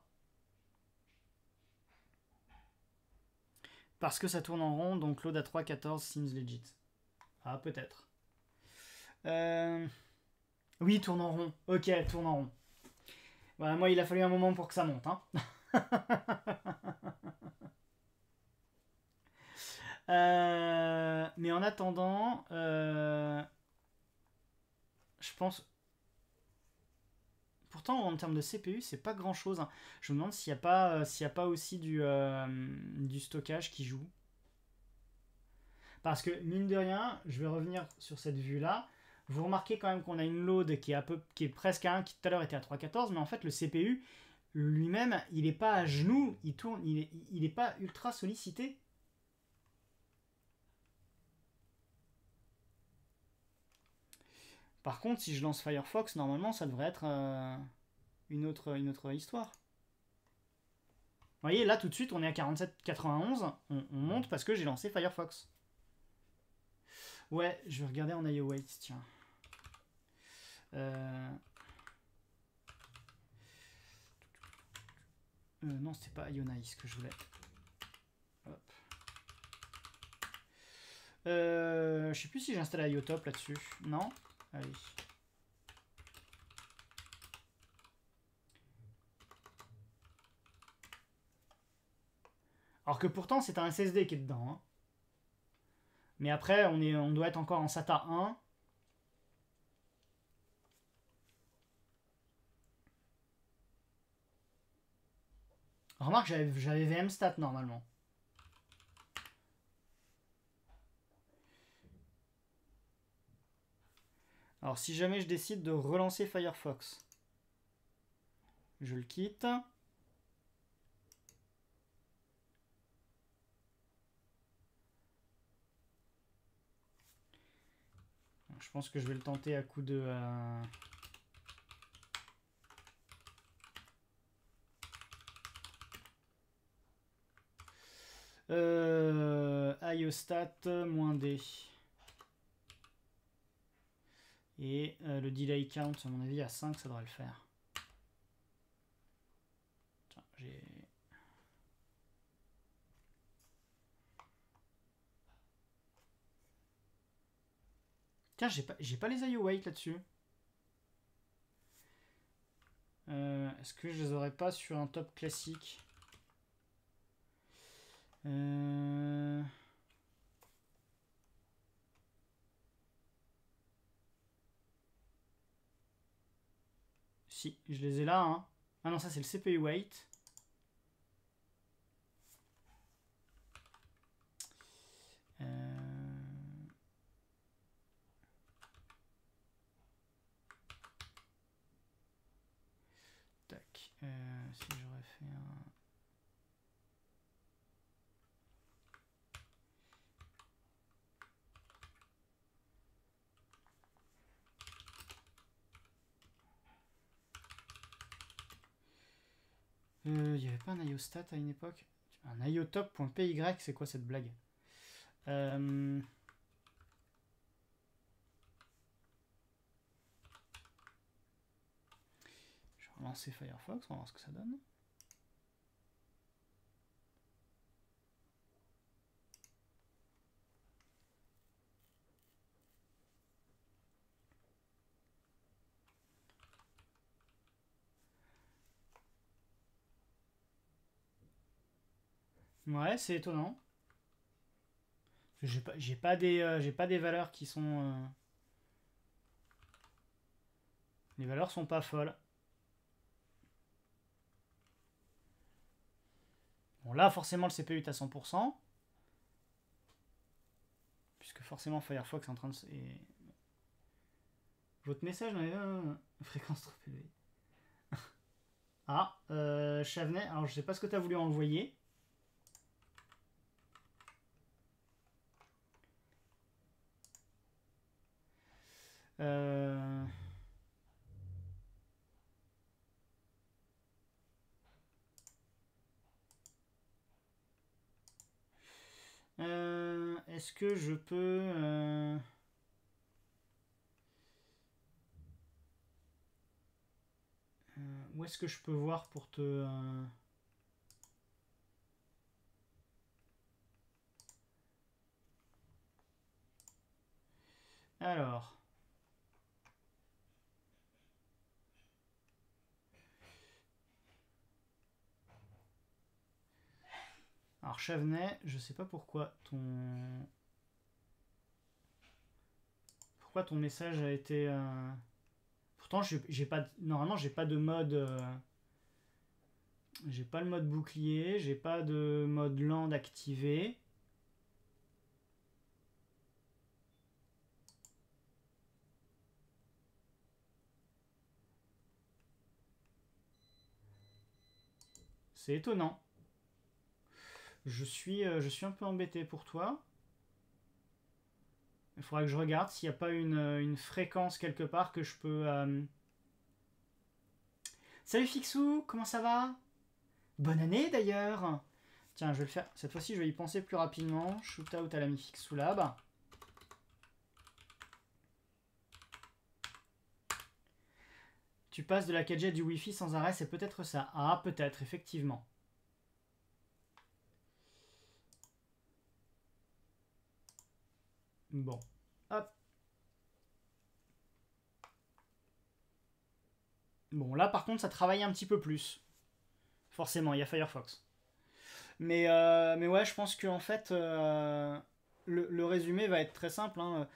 [SPEAKER 1] Parce que ça tourne en rond, donc load à 3.14 seems legit. Ah peut-être. Euh, oui, tourne en rond. Ok, tourne en rond. Bah, moi, il a fallu un moment pour que ça monte. Hein. Euh, mais en attendant, euh, je pense. Pourtant, en termes de CPU, c'est pas grand chose. Hein. Je me demande s'il n'y a, pas, euh, s'il a pas aussi du, du stockage qui joue. Parce que, mine de rien, je vais revenir sur cette vue-là. Vous remarquez quand même qu'on a une load qui est, presque à 1, qui tout à l'heure était à 3.14, mais en fait le CPU lui-même, il n'est pas à genoux, il tourne, il n'est pas ultra sollicité. Par contre, si je lance Firefox, normalement, ça devrait être euh, une, autre, une autre histoire. Vous voyez, là, tout de suite, on est à 47,91. On, on monte parce que j'ai lancé Firefox. Ouais, je vais regarder en iOS, tiens. Euh... Euh, non, c'était pas Ionize que je voulais. Euh, je sais plus si j'ai installé IOTOP là-dessus. Non? Allez. Alors que pourtant, c'est un SSD qui est dedans. Hein. Mais après, on, est, on doit être encore en SATA 1. Remarque, j'avais VMstat normalement. Alors si jamais je décide de relancer Firefox, je le quitte. Je pense que je vais le tenter à coup de... Euh, Euh, IOStat moins D. Et euh, le delay count, à mon avis, à 5, ça devrait le faire. J'ai... Tiens, j'ai pas, pas les IO weight là-dessus. Euh, est-ce que je les aurais pas sur un top classique? Euh, si, je les ai là. Hein. Ah non, ça c'est le CPU weight. Euh, tac. Euh, si j'aurais fait un... Il euh, n'y avait pas un IOStat à une époque Un IOTop.py, c'est quoi cette blague? Euh... Je vais relancer Firefox, on va voir ce que ça donne. Ouais, c'est étonnant. J'ai pas, pas, des, euh, pas des valeurs qui sont... Euh, Les valeurs sont pas folles. Bon, là, forcément, le CPU est à 100%. Puisque forcément, Firefox est en train de... Votre message dans une fréquence trop élevée. ah, euh, alors je sais pas ce que tu as voulu envoyer. Euh... Euh, est-ce que je peux... Euh, euh, où est-ce que je peux voir pour te... Alors... Alors Chavenet, je sais pas pourquoi ton pourquoi ton message a été euh, pourtant j'ai pas normalement j'ai pas de mode euh, j'ai pas le mode bouclier, j'ai pas de mode land activé. C'est étonnant. Je suis, euh, je suis un peu embêté pour toi. Il faudra que je regarde s'il n'y a pas une, euh, fréquence quelque part que je peux... Euh, Salut Fixou, comment ça va? Bonne année d'ailleurs Tiens, je vais le faire. Cette fois-ci, je vais y penser plus rapidement. Shootout à l'ami Fixou Lab. Tu passes de la 4G du Wi-Fi sans arrêt, c'est peut-être ça. Ah, peut-être, effectivement. Bon. Hop. Bon, là par contre, ça travaille un petit peu plus. Forcément, il y a Firefox. Mais, euh, mais ouais, je pense que en fait, euh, le, résumé va être très simple. Hein.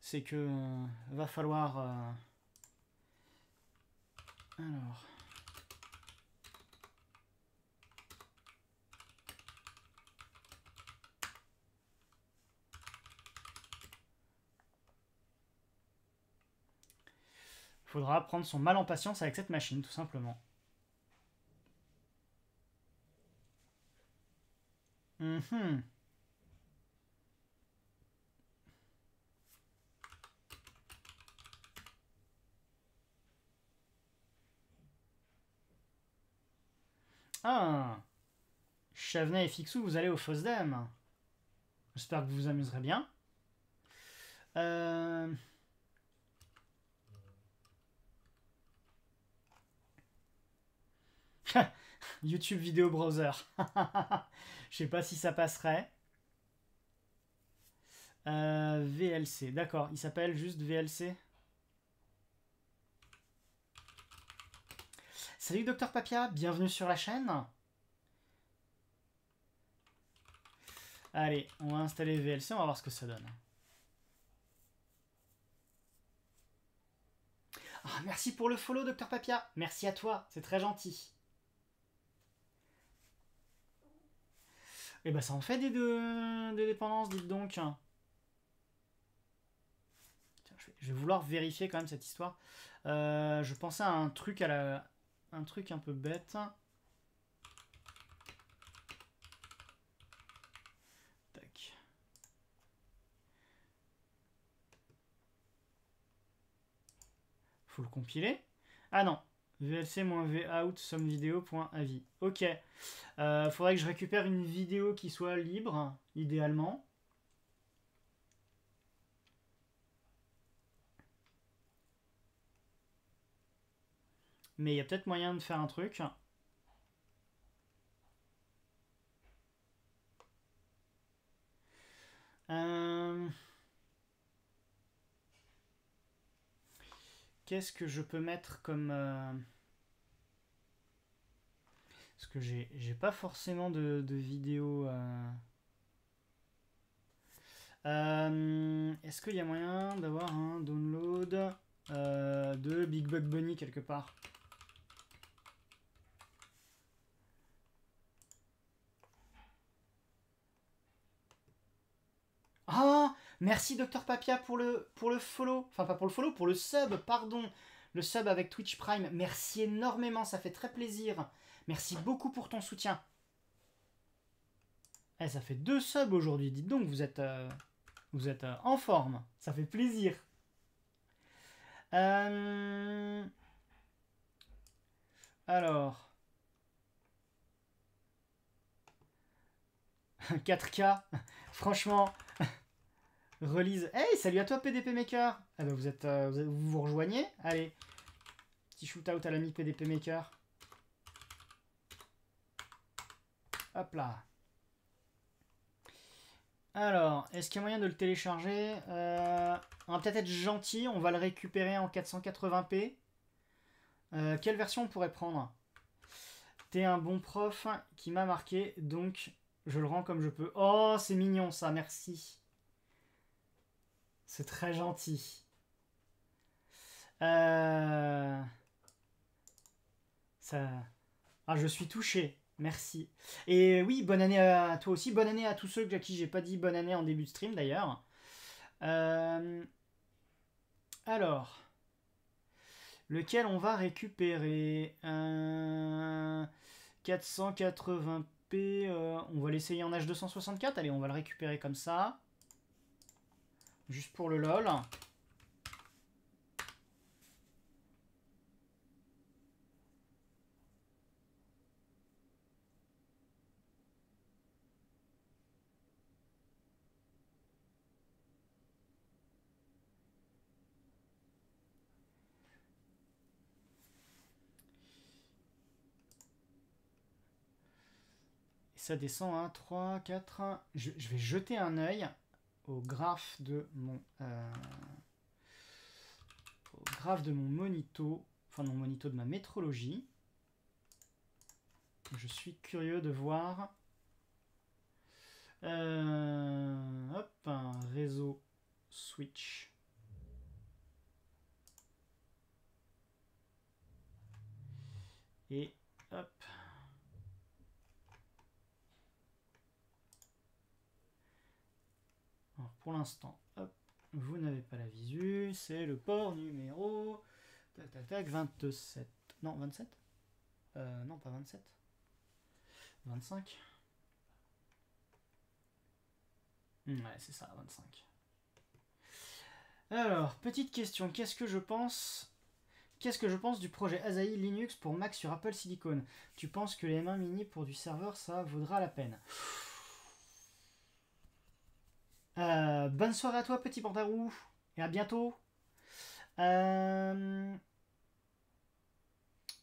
[SPEAKER 1] C'est que euh, va falloir. alors. Faudra prendre son mal en patience avec cette machine, tout simplement. Mhm. Ah Chavenet et Fixou, vous allez au FOSDEM. J'espère que vous vous amuserez bien. Euh... YouTube Vidéo Browser. Je sais pas si ça passerait. Euh, VLC, d'accord. Il s'appelle juste VLC. Salut Docteur Papia, bienvenue sur la chaîne. Allez, on va installer VLC, on va voir ce que ça donne. Ah, merci pour le follow, Docteur Papia. Merci à toi, c'est très gentil. Et eh bah ben, ça en fait des, des dépendances, dites donc. Tiens, je, vais, vouloir vérifier quand même cette histoire. Euh, je pensais à un truc à la, un truc un peu bête. Tac. Faut le compiler. Ah non, vlc-vout sommevideo.avis. Ok. Euh, faudrait que je récupère une vidéo qui soit libre, idéalement. Mais il y a peut-être moyen de faire un truc. Euh, qu'est-ce que je peux mettre comme... Euh, parce que j'ai pas forcément de, de vidéos. Euh. Euh, est-ce qu'il y a moyen d'avoir un download de Big Bug Bunny quelque part? Ah Merci Docteur Papia pour le, pour le follow. Enfin, pas pour le follow, pour le sub, pardon. Le sub avec Twitch Prime. Merci énormément, ça fait très plaisir. Merci beaucoup pour ton soutien. Eh, ça fait deux subs aujourd'hui. Dites donc, vous êtes, euh, vous êtes euh, en forme. Ça fait plaisir. Euh, alors. 4K. Franchement. Release. Hey, salut à toi PDP Maker. Ah bah vous êtes, vous, vous rejoignez? Allez. Petit shootout à l'ami PDP Maker. Hop là. Alors, est-ce qu'il y a moyen de le télécharger? Euh, On va peut-être être gentil, on va le récupérer en 480p. Euh, quelle version on pourrait prendre? T'es un bon prof qui m'a marqué, donc je le rends comme je peux. Oh, c'est mignon ça, merci. C'est très gentil. Euh... Ça... Ah, je suis touché. Merci. Et oui, bonne année à toi aussi. Bonne année à tous ceux à qui j'ai pas dit bonne année en début de stream d'ailleurs. Euh, alors, lequel on va récupérer? 480p. Euh, on va l'essayer en H264. Allez, on va le récupérer comme ça. Juste pour le lol. ça descend à 3, 4. Je, vais jeter un œil au graphe de mon euh, au graphe de mon monito, enfin mon monito de ma métrologie. Je suis curieux de voir. Euh, hop, un réseau switch. Et hop. Pour l'instant, vous n'avez pas la visu, c'est le port numéro tac, tac, tac, 27. Non, 27 euh, Non, pas 27. 25 Ouais, c'est ça, 25. Alors, petite question, qu'est-ce que je pense Qu'est-ce que je pense du projet Asahi Linux pour Mac sur Apple Silicon? Tu penses que les M1 mini pour du serveur, ça vaudra la peine? Euh, bonne soirée à toi, petit pantarou. Et à bientôt. Euh,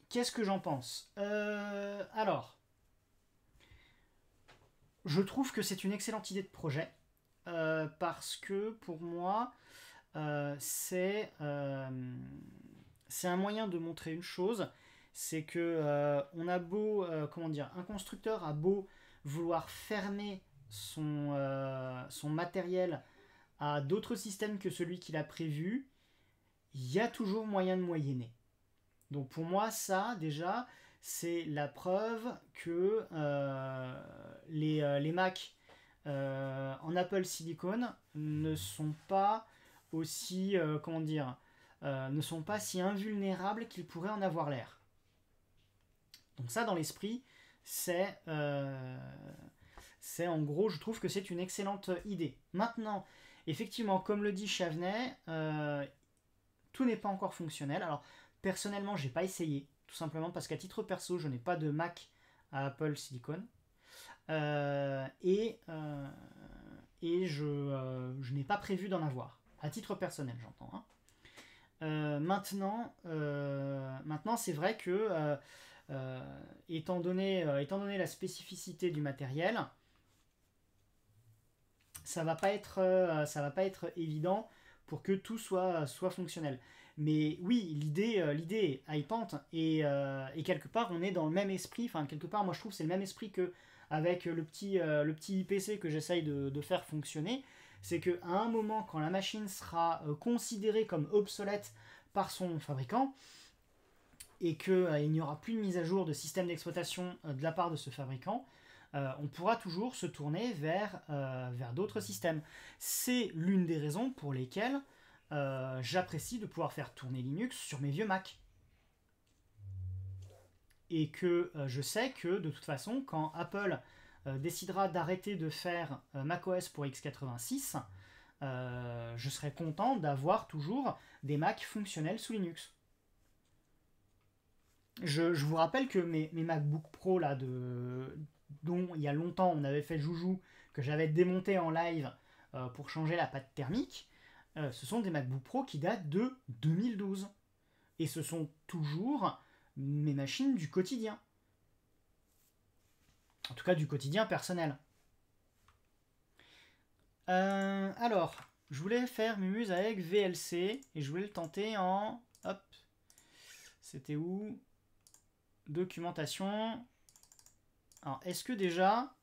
[SPEAKER 1] qu'est-ce que j'en pense? Euh, Alors, je trouve que c'est une excellente idée de projet. parce que pour moi, c'est un moyen de montrer une chose. C'est que on a beau, comment dire, un constructeur a beau vouloir fermer son, euh, son matériel à d'autres systèmes que celui qu'il a prévu, il y a toujours moyen de moyenner. Donc pour moi, ça, déjà, c'est la preuve que euh, les, euh, les, Mac en Apple Silicon ne sont pas aussi, comment dire, ne sont pas si invulnérables qu'ils pourraient en avoir l'air. Donc ça, dans l'esprit, c'est c'est en gros, je trouve que c'est une excellente idée. Maintenant, effectivement, comme le dit Chavenet, euh, tout n'est pas encore fonctionnel. Alors, personnellement, j'ai pas essayé, tout simplement parce qu'à titre perso, je n'ai pas de Mac à Apple Silicon. Euh, et euh, et je, je n'ai pas prévu d'en avoir. À titre personnel, j'entends. Hein. maintenant, maintenant c'est vrai que, étant, donné, étant donné la spécificité du matériel, ça va pas être, euh, ça va pas être évident pour que tout soit, soit fonctionnel. Mais oui, l'idée, euh, l'idée est hypante et, euh, et, quelque part on est dans le même esprit. Enfin, quelque part, moi je trouve c'est le même esprit que avec le petit, le petit IPC que j'essaye de, de, faire fonctionner. C'est qu'à un moment, quand la machine sera considérée comme obsolète par son fabricant et qu'il n'y aura plus de mise à jour de système d'exploitation de la part de ce fabricant, on pourra toujours se tourner vers, vers d'autres systèmes. C'est l'une des raisons pour lesquelles j'apprécie de pouvoir faire tourner Linux sur mes vieux Mac et que euh, je sais que de toute façon, quand Apple euh, décidera d'arrêter de faire euh, macOS pour x86, je serai content d'avoir toujours des Macs fonctionnels sous Linux. Je, vous rappelle que mes, MacBook Pro, là, de, dont il y a longtemps on avait fait joujou, que j'avais démonté en live pour changer la pâte thermique, ce sont des MacBook Pro qui datent de 2012. Et ce sont toujours mes machines du quotidien. En tout cas, du quotidien personnel. Euh, alors, je voulais faire Mumuse avec VLC et je voulais le tenter en... Hop. C'était où? Documentation. Alors, est-ce que déjà...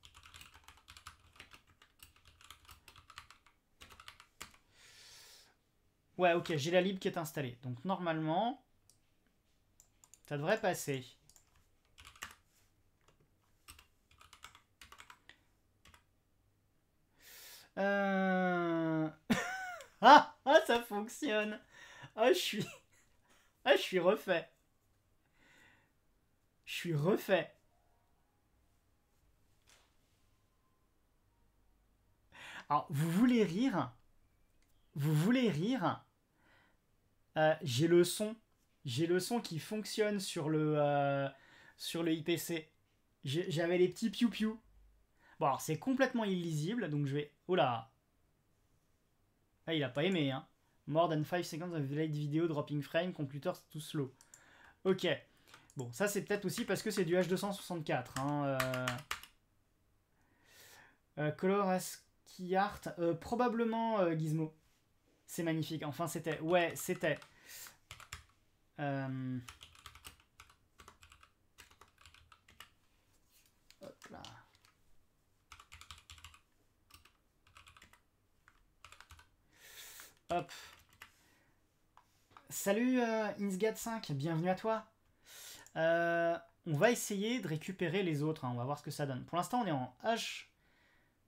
[SPEAKER 1] Ouais, ok, j'ai la lib qui est installée. Donc, normalement, ça devrait passer. Euh... ah, ah, ça fonctionne. Ah, je suis... Ah, je suis refait. Je suis refait. Alors, vous voulez rire Vous voulez rire euh, J'ai le son j'ai le son qui fonctionne sur le, euh, IPC. J'avais les petits piou-piou. Bon, alors c'est complètement illisible, donc je vais... Oh là Ah, il a pas aimé, hein. More than 5 seconds of late video dropping frame, computer too slow. Ok. Bon, ça c'est peut-être aussi parce que c'est du H264. Hein. Euh, color ASCII art, euh, probablement euh, Gizmo. C'est magnifique. Enfin, c'était. Ouais, c'était. Euh, hop là. Hop. Salut euh, Insgad5, bienvenue à toi. On va essayer de récupérer les autres, hein. on va voir ce que ça donne. Pour l'instant on est en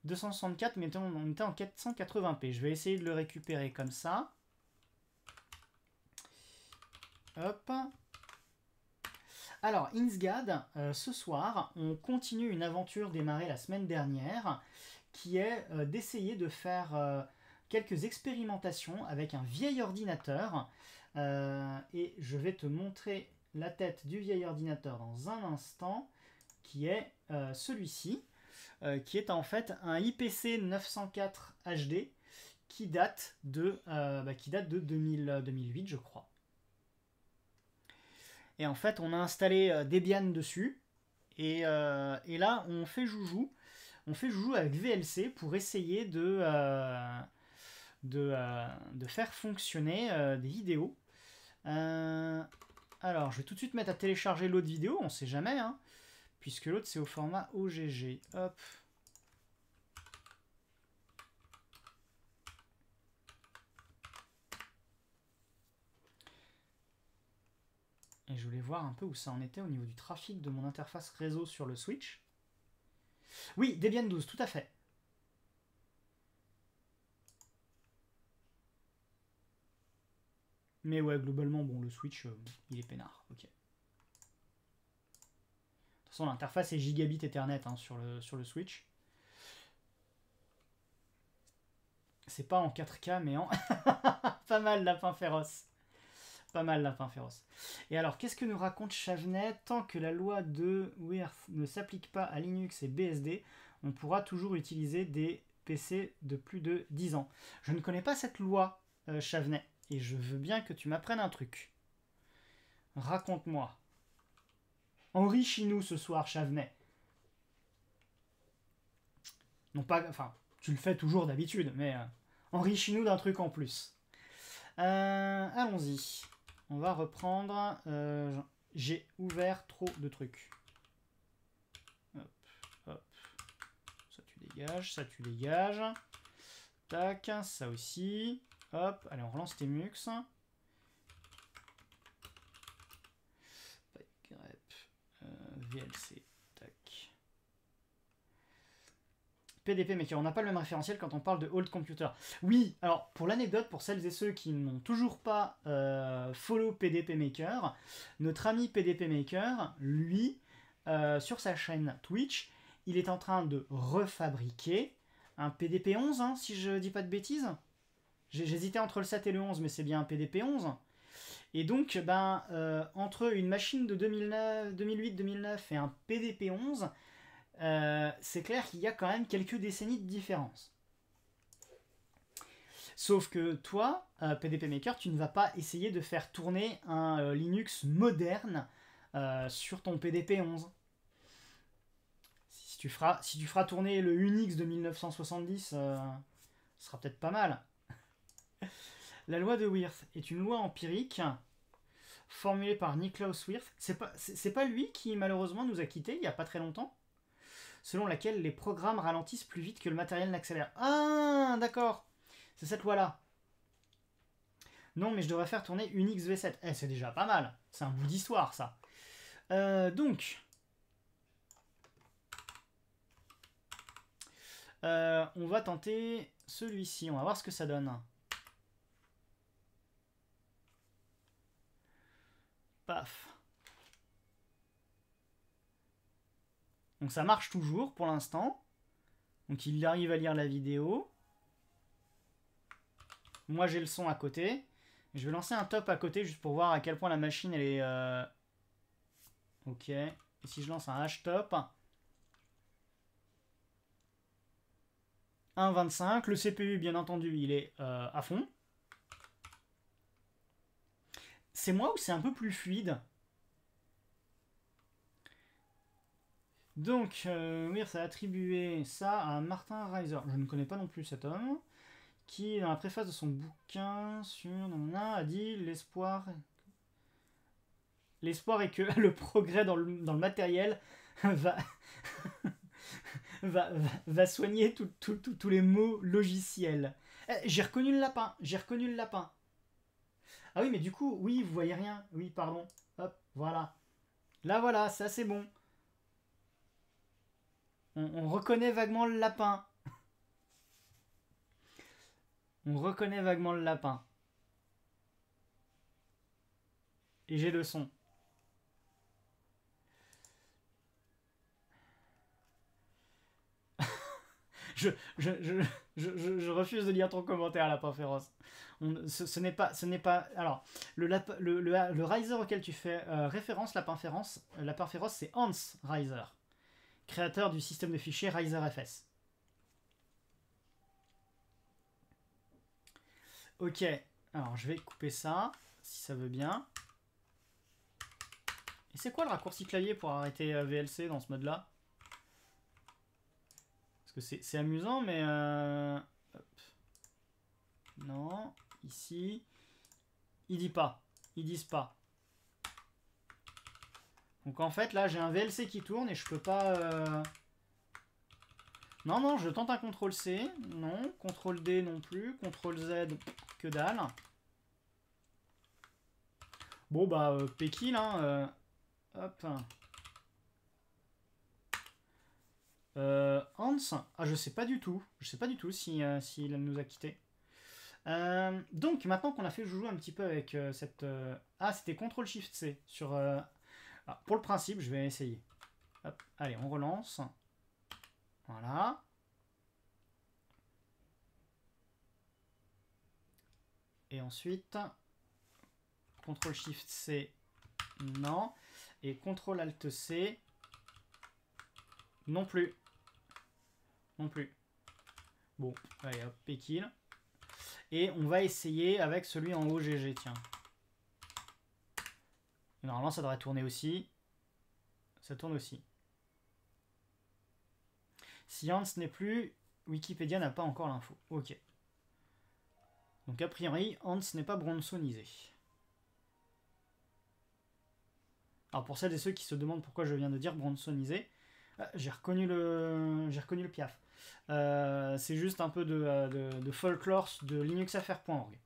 [SPEAKER 1] H264, mais on était en 480p. Je vais essayer de le récupérer comme ça. Hop. Alors, Insgad, euh, ce soir, on continue une aventure démarrée la semaine dernière, qui est euh, d'essayer de faire euh, quelques expérimentations avec un vieil ordinateur. et je vais te montrer la tête du vieil ordinateur dans un instant, qui est celui-ci, qui est en fait un IPC 904 HD qui date de, bah, qui date de 2008, je crois. Et en fait, on a installé euh, Debian dessus. Euh, et, là, on fait joujou. On fait joujou avec VLC pour essayer de, euh, de, faire fonctionner des vidéos. alors, je vais tout de suite mettre à télécharger l'autre vidéo, on sait jamais, hein, puisque l'autre c'est au format OGG. Hop. Et je voulais voir un peu où ça en était au niveau du trafic de mon interface réseau sur le Switch. Oui, Debian 12, tout à fait. Mais ouais, globalement, bon, le Switch, euh, il est peinard. Ok. Toute façon, l'interface est gigabit Ethernet hein, sur, le, sur le Switch. C'est pas en 4K, mais en... pas mal, lapin féroce. Pas mal lapin féroce. Et alors, qu'est-ce que nous raconte Chavenet Tant que la loi de Wirth ne s'applique pas à Linux et BSD, on pourra toujours utiliser des PC de plus de 10 ans. Je ne connais pas cette loi, euh, Chavenet, et je veux bien que tu m'apprennes un truc. Raconte-moi. Enrichis-nous ce soir, Chavenet. Non pas... Enfin, tu le fais toujours d'habitude, mais euh, enrichis-nous d'un truc en plus. Euh, allons-y. On va reprendre. Euh, j'ai ouvert trop de trucs. Hop, hop. Ça tu dégages, ça tu dégages. Tac, ça aussi. Hop, allez, on relance tes mux. VLC. Tac. PDP Maker, on n'a pas le même référentiel quand on parle de old computer. Oui, alors pour l'anecdote, pour celles et ceux qui n'ont toujours pas euh, follow PDP Maker, notre ami PDP Maker, lui, euh, sur sa chaîne Twitch, il est en train de refabriquer un PDP 11, hein, si je dis pas de bêtises. J'hésitais entre le 7 et le 11, mais c'est bien un PDP 11. Et donc, ben, euh, entre une machine de 2008-2009 et un PDP 11, euh, c'est clair qu'il y a quand même quelques décennies de différence. Sauf que toi, PDP Maker, tu ne vas pas essayer de faire tourner un Linux moderne sur ton PDP 11 tu feras, si tu feras tourner le Unix de 1970, euh, ce sera peut-être pas mal. La loi de Wirth est une loi empirique formulée par Niklaus Wirth. C'est pas, pas lui qui malheureusement nous a quittés il y a pas très longtemps, selon laquelle les programmes ralentissent plus vite que le matériel n'accélère. Ah, d'accord. C'est cette loi-là. Non, mais je devrais faire tourner Unix V7. Eh, c'est déjà pas mal. C'est un bout d'histoire, ça. Euh, donc, Euh, on va tenter celui-ci. On va voir ce que ça donne. Donc ça marche toujours pour l'instant. Donc il arrive à lire la vidéo. Moi j'ai le son à côté. Je vais lancer un top à côté juste pour voir à quel point la machine elle est... Euh, ok. Et si je lance un h top... 1.25. Le CPU, bien entendu, il est euh, à fond. C'est moi ou c'est un peu plus fluide? Donc, euh, ça a attribué ça à Martin Reiser. Je ne connais pas non plus cet homme. Qui, dans la préface de son bouquin sur a dit l'espoir. L'espoir est que le progrès dans le, dans le matériel va va, soigner tous les mots logiciels. Eh, j'ai reconnu le lapin, j'ai reconnu le lapin. Ah oui, mais du coup, oui, vous voyez rien. Oui, pardon. Hop, voilà. Là, voilà, ça c'est bon. On, reconnaît vaguement le lapin. On reconnaît vaguement le lapin. Et j'ai le son. je, refuse de lire ton commentaire, Lapin Féroce. Ce, n'est pas, ce n'est pas. Alors, le, Riser auquel tu fais euh, référence, Lapin Féroce, euh, Lapin Féroce, c'est Hans Riser, créateur du système de fichiers RiserFS. Ok, alors je vais couper ça, si ça veut bien. Et c'est quoi le raccourci clavier pour arrêter euh, VLC dans ce mode-là? Parce que c'est amusant, mais... non, ici... Ils disent pas. Ils disent pas. Donc en fait, là, j'ai un VLC qui tourne et je peux pas... Euh, non, non, je tente un CTRL C. Non. CTRL D non plus. CTRL Z, que dalle. Bon, bah, euh, hein. hop. Euh, Hans, ah, je sais pas du tout. Je sais pas du tout si, euh, s'il nous a quitté. Euh, donc maintenant qu'on a fait jouer un petit peu avec cette... Ah, c'était CTRL SHIFT C sur... Ah, pour le principe, je vais essayer. allez, on relance. Voilà. Et ensuite, CTRL SHIFT C, non. Et CTRL ALT C, non plus. Non plus. Bon, allez hop, Pékin. Et on va essayer avec celui en OGG, tiens. Normalement, ça devrait tourner aussi. Ça tourne aussi. Si Hans n'est plus, Wikipédia n'a pas encore l'info. Ok. Donc a priori, Hans n'est pas bronsonisé. Alors pour celles et ceux qui se demandent pourquoi je viens de dire bronsonisé, ah, j'ai reconnu le, j'ai reconnu le piaf. Euh, c'est juste un peu de, euh, de, folklore de linuxaffaires.org.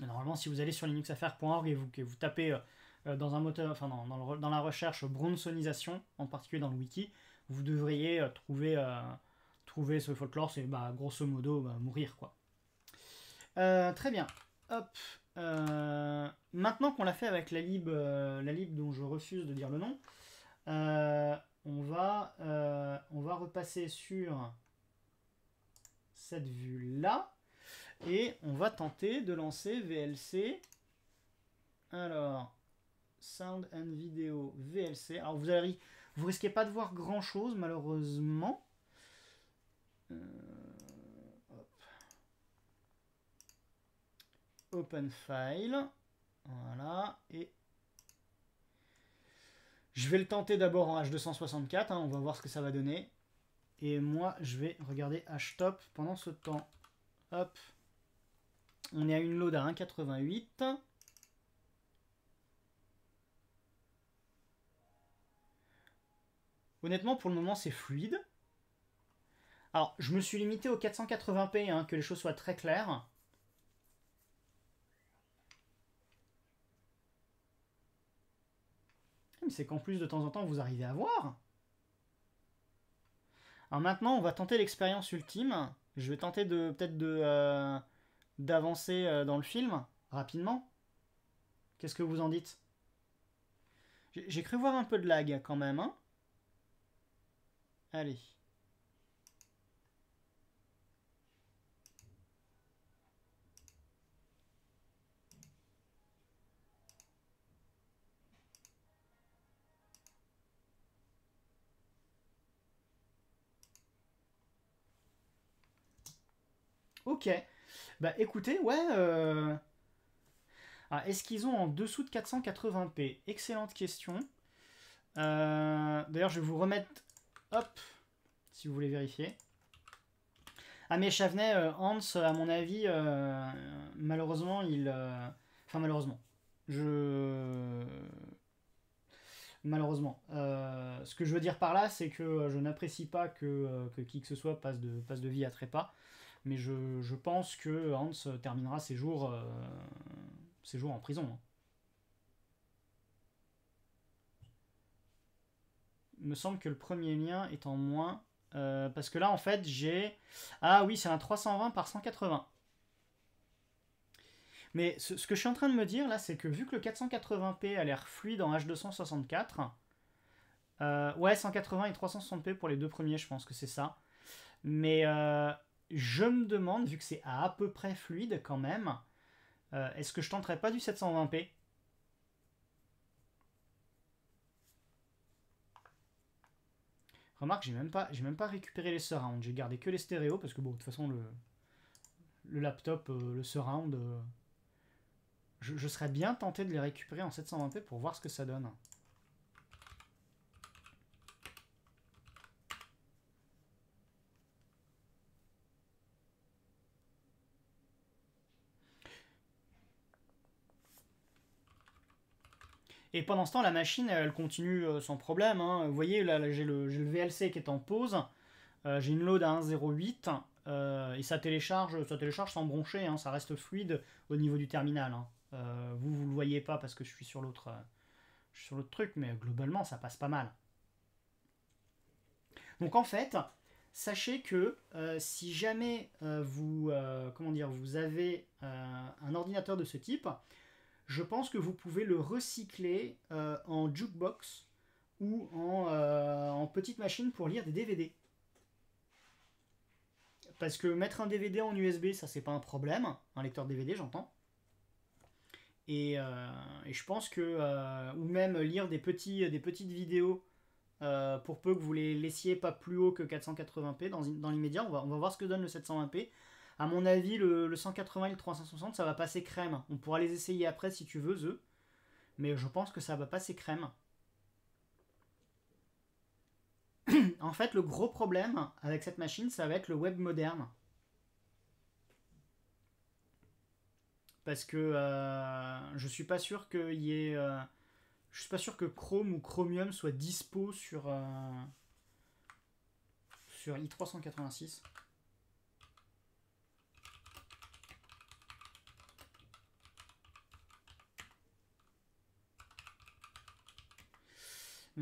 [SPEAKER 1] Normalement, si vous allez sur linuxaffaires.org et vous, que vous tapez euh, dans un moteur, enfin la recherche bronsonisation, en particulier dans le wiki, vous devriez trouver, ce folklore, c'est bah, grosso modo bah, mourir quoi. très bien. Maintenant qu'on l'a fait avec la lib, la lib dont je refuse de dire le nom, on va, on va repasser sur cette vue là. Et on va tenter de lancer VLC. Alors, Sound and Video VLC. Alors vous allez, vous risquez pas de voir grand chose malheureusement. Euh, Open file. Voilà. Et je vais le tenter d'abord en H264. Hein, on va voir ce que ça va donner. Et moi, je vais regarder HTOP pendant ce temps. Hop. On est à une load à 1,88. Honnêtement, pour le moment, c'est fluide. Alors, je me suis limité au 480p, hein, que les choses soient très claires. C'est qu'en plus, de temps en temps, vous arrivez à voir. Alors maintenant, on va tenter l'expérience ultime. Je vais tenter de peut-être de euh, d'avancer euh, dans le film rapidement. Qu'est-ce que vous en dites? J'ai cru voir un peu de lag quand même. Hein Allez. Ok. Bah écoutez, ouais. Euh, ah, est-ce qu'ils ont en dessous de 480p Excellente question. Euh, d'ailleurs, je vais vous remettre. Hop, si vous voulez vérifier. Ah mais Chavenet, euh, Hans, à mon avis, malheureusement, il... Enfin malheureusement. Je... Malheureusement. ce que je veux dire par là, c'est que je n'apprécie pas que, que, qui que ce soit passe de, passe de vie à trépas mais je, pense que Hans terminera ses jours, euh, ses jours en prison. Hein. Il me semble que le premier lien est en moins. Euh, parce que là, en fait, j'ai. Ah oui, c'est un 320 par 180. Mais ce, que je suis en train de me dire là, c'est que vu que le 480p a l'air fluide en H264, euh, ouais, 180 et 360p pour les deux premiers, je pense que c'est ça. Mais je me demande, vu que c'est à, peu près fluide quand même, euh, est-ce que je tenterais pas du 720p Remarque, j'ai même pas, même pas récupéré les surrounds. J'ai gardé que les stéréos parce que bon, de toute façon le, le laptop, euh, le surround, euh, je, je, serais bien tenté de les récupérer en 720p pour voir ce que ça donne. Et pendant ce temps, la machine, elle continue euh, sans problème. Hein. Vous voyez, là, j'ai le, VLC qui est en pause. Euh, j'ai une load à 1.08 euh, et ça télécharge, ça télécharge sans broncher. Hein. ça reste fluide au niveau du terminal. Hein. vous, vous le voyez pas parce que je suis sur l'autre, truc, mais globalement, ça passe pas mal. Donc en fait, sachez que si jamais vous, comment dire, vous avez un ordinateur de ce type, je pense que vous pouvez le recycler euh, en jukebox ou euh, en, petite machine pour lire des DVD. Parce que mettre un DVD en USB, ça c'est pas un problème, un lecteur DVD j'entends. Et, euh, je pense que, ou même lire des, petites vidéos, pour peu que vous les laissiez pas plus haut que 480p dans, dans l'immédiat, on va, on va voir ce que donne le 720p. À mon avis, le, 180 et le 360, ça va passer crème. On pourra les essayer après si tu veux, eux. Mais je pense que ça va passer crème. en fait, le gros problème avec cette machine, ça va être le web moderne. Parce que euh, je suis pas sûr qu'il y ait. Euh, je suis pas sûr que Chrome ou Chromium soit dispo sur. Euh, sur i386.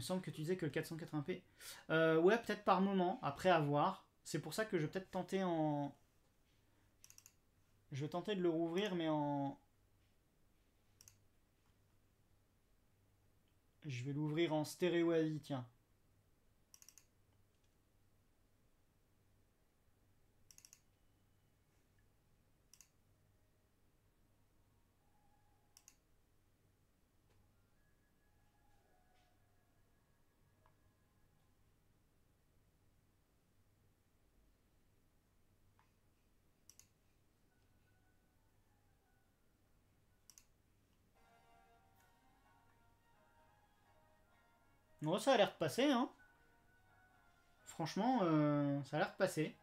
[SPEAKER 1] Me semble que tu disais que le 480p. Euh, ouais, peut-être par moment, après avoir. C'est pour ça que je vais peut-être tenter en. Je vais tenter de le rouvrir, mais en. Je vais l'ouvrir en stéréo à vie, tiens. Bon, ça a l'air de passer, hein. Franchement, euh, ça a l'air de passer.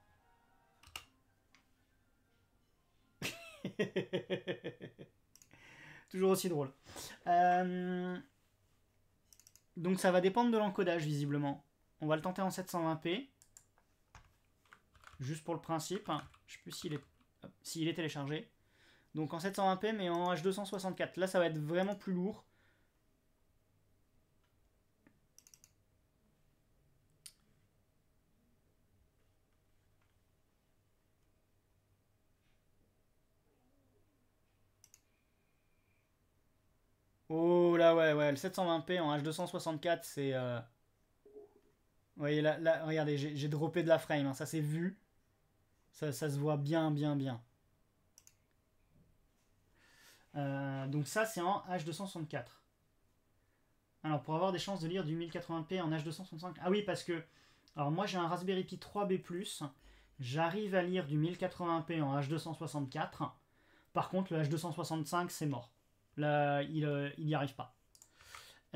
[SPEAKER 1] Toujours aussi drôle. Euh, donc ça va dépendre de l'encodage, visiblement. On va le tenter en 720p. Juste pour le principe. Je sais plus s'il est, est téléchargé. Donc en 720p, mais en H264. Là, ça va être vraiment plus lourd. Oh là ouais, ouais, le 720p en H264, c'est... Euh... Vous voyez, là, là regardez, j'ai droppé de la frame, hein, ça s'est vu. Ça, ça, se voit bien, bien, bien. Euh, donc ça, c'est en H264. Alors, pour avoir des chances de lire du 1080p en H265... Ah oui, parce que... Alors moi, j'ai un Raspberry Pi 3B+. J'arrive à lire du 1080p en H264. Par contre, le H265, c'est mort. Là, il n'y euh, arrive pas.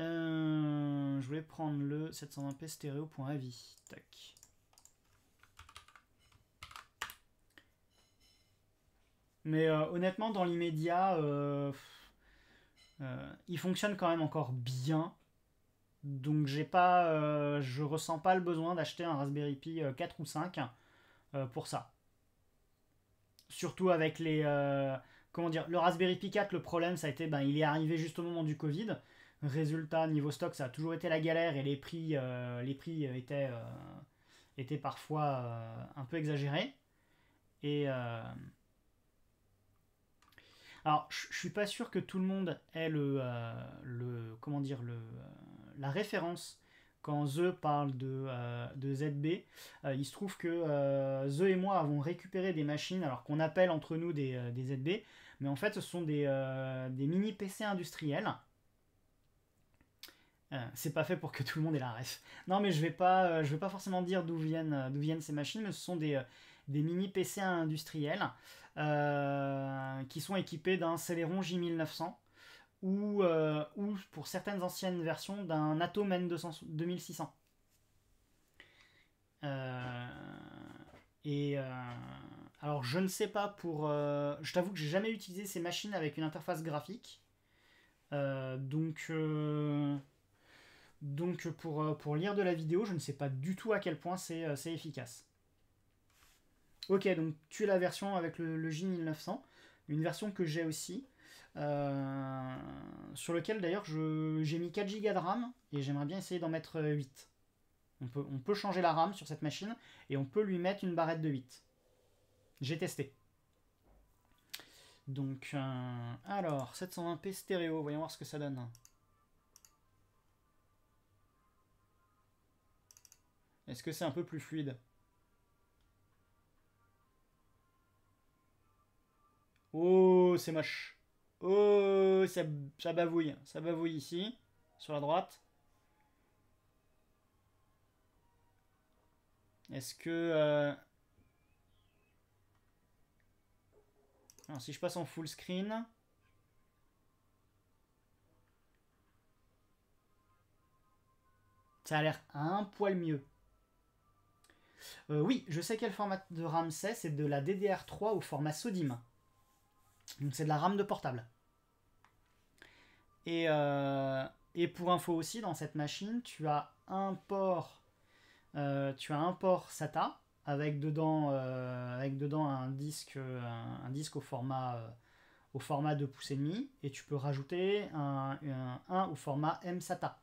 [SPEAKER 1] Euh, je voulais prendre le 720p stéréo.avi. Tac. Mais euh, honnêtement, dans l'immédiat, il fonctionne quand même encore bien. Donc j'ai pas, je ressens pas le besoin d'acheter un Raspberry Pi 4 ou 5 pour ça. Surtout avec les, comment dire, le Raspberry Pi 4, le problème, ça a été, ben, il est arrivé juste au moment du Covid. Résultat, niveau stock, ça a toujours été la galère et les prix, euh, les prix étaient, euh, étaient parfois euh, un peu exagérés. Et alors, je suis pas sûr que tout le monde ait le, le comment dire, le, la référence quand The parle de, de ZB, il se trouve que The et moi avons récupéré des machines, alors qu'on appelle entre nous des, des ZB, mais en fait ce sont des, euh, mini PC industriels. Euh, c'est pas fait pour que tout le monde ait la ref. Non mais je vais pas, euh, je vais pas forcément dire d'où viennent, d'où viennent ces machines, mais ce sont des, mini PC industriels qui sont équipés d'un Celeron J1900 ou, ou pour certaines anciennes versions d'un Atom N2600. et alors je ne sais pas pour... Euh, je t'avoue que j'ai jamais utilisé ces machines avec une interface graphique. Euh, donc... Euh, donc pour, pour lire de la vidéo, je ne sais pas du tout à quel point c'est efficace. Ok, donc tu es la version avec le, J1900, une version que j'ai aussi, sur lequel d'ailleurs j'ai mis 4 Go de RAM et j'aimerais bien essayer d'en mettre 8. On peut, changer la RAM sur cette machine et on peut lui mettre une barrette de 8. J'ai testé. Donc, euh, alors, 720p stéréo, voyons voir ce que ça donne. Est-ce que c'est un peu plus fluide? Oh, c'est moche. Oh, ça, ça bavouille. Ça bavouille ici, sur la droite. Est-ce que... Euh, Alors, si je passe en full screen... Ça a l'air un poil mieux. Euh, oui, je sais quel format de RAM c'est. C'est de la DDR3 au format SODIM. Donc c'est de la RAM de portable. Et, euh, et, pour info aussi, dans cette machine, tu as un port, euh, SATA avec dedans, un disque, au format, au format 2 pouces et demi, et tu peux rajouter un, un, au format MSATA.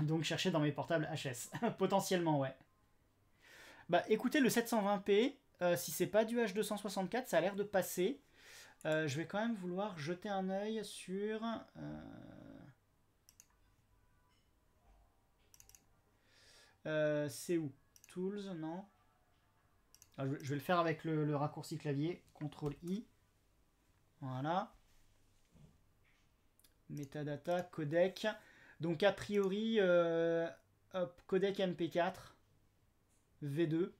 [SPEAKER 1] Donc chercher dans mes portables HS. Potentiellement, ouais. Bah écoutez, le 720p, euh, si c'est pas du H264, ça a l'air de passer. Euh, je vais quand même vouloir jeter un œil sur... Euh, c'est où? Tools, non ah, je, vais le faire avec le, raccourci clavier, CTRL I. Voilà. Metadata, codec. Donc a priori, codec MP4, V2.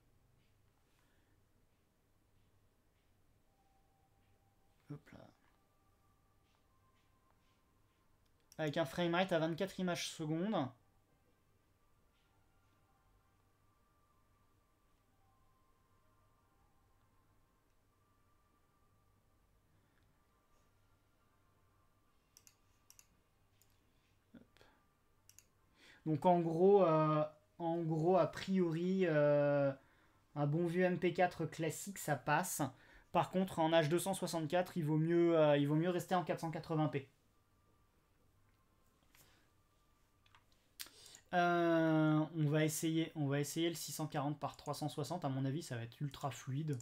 [SPEAKER 1] Avec un framerate à 24 images secondes. Donc en gros, euh, en gros a priori, euh, un bon vieux MP4 classique, ça passe. Par contre, en H264, il vaut mieux, euh, il vaut mieux rester en 480p. on, va essayer, on va essayer le 640 par 360. À mon avis, ça va être ultra fluide.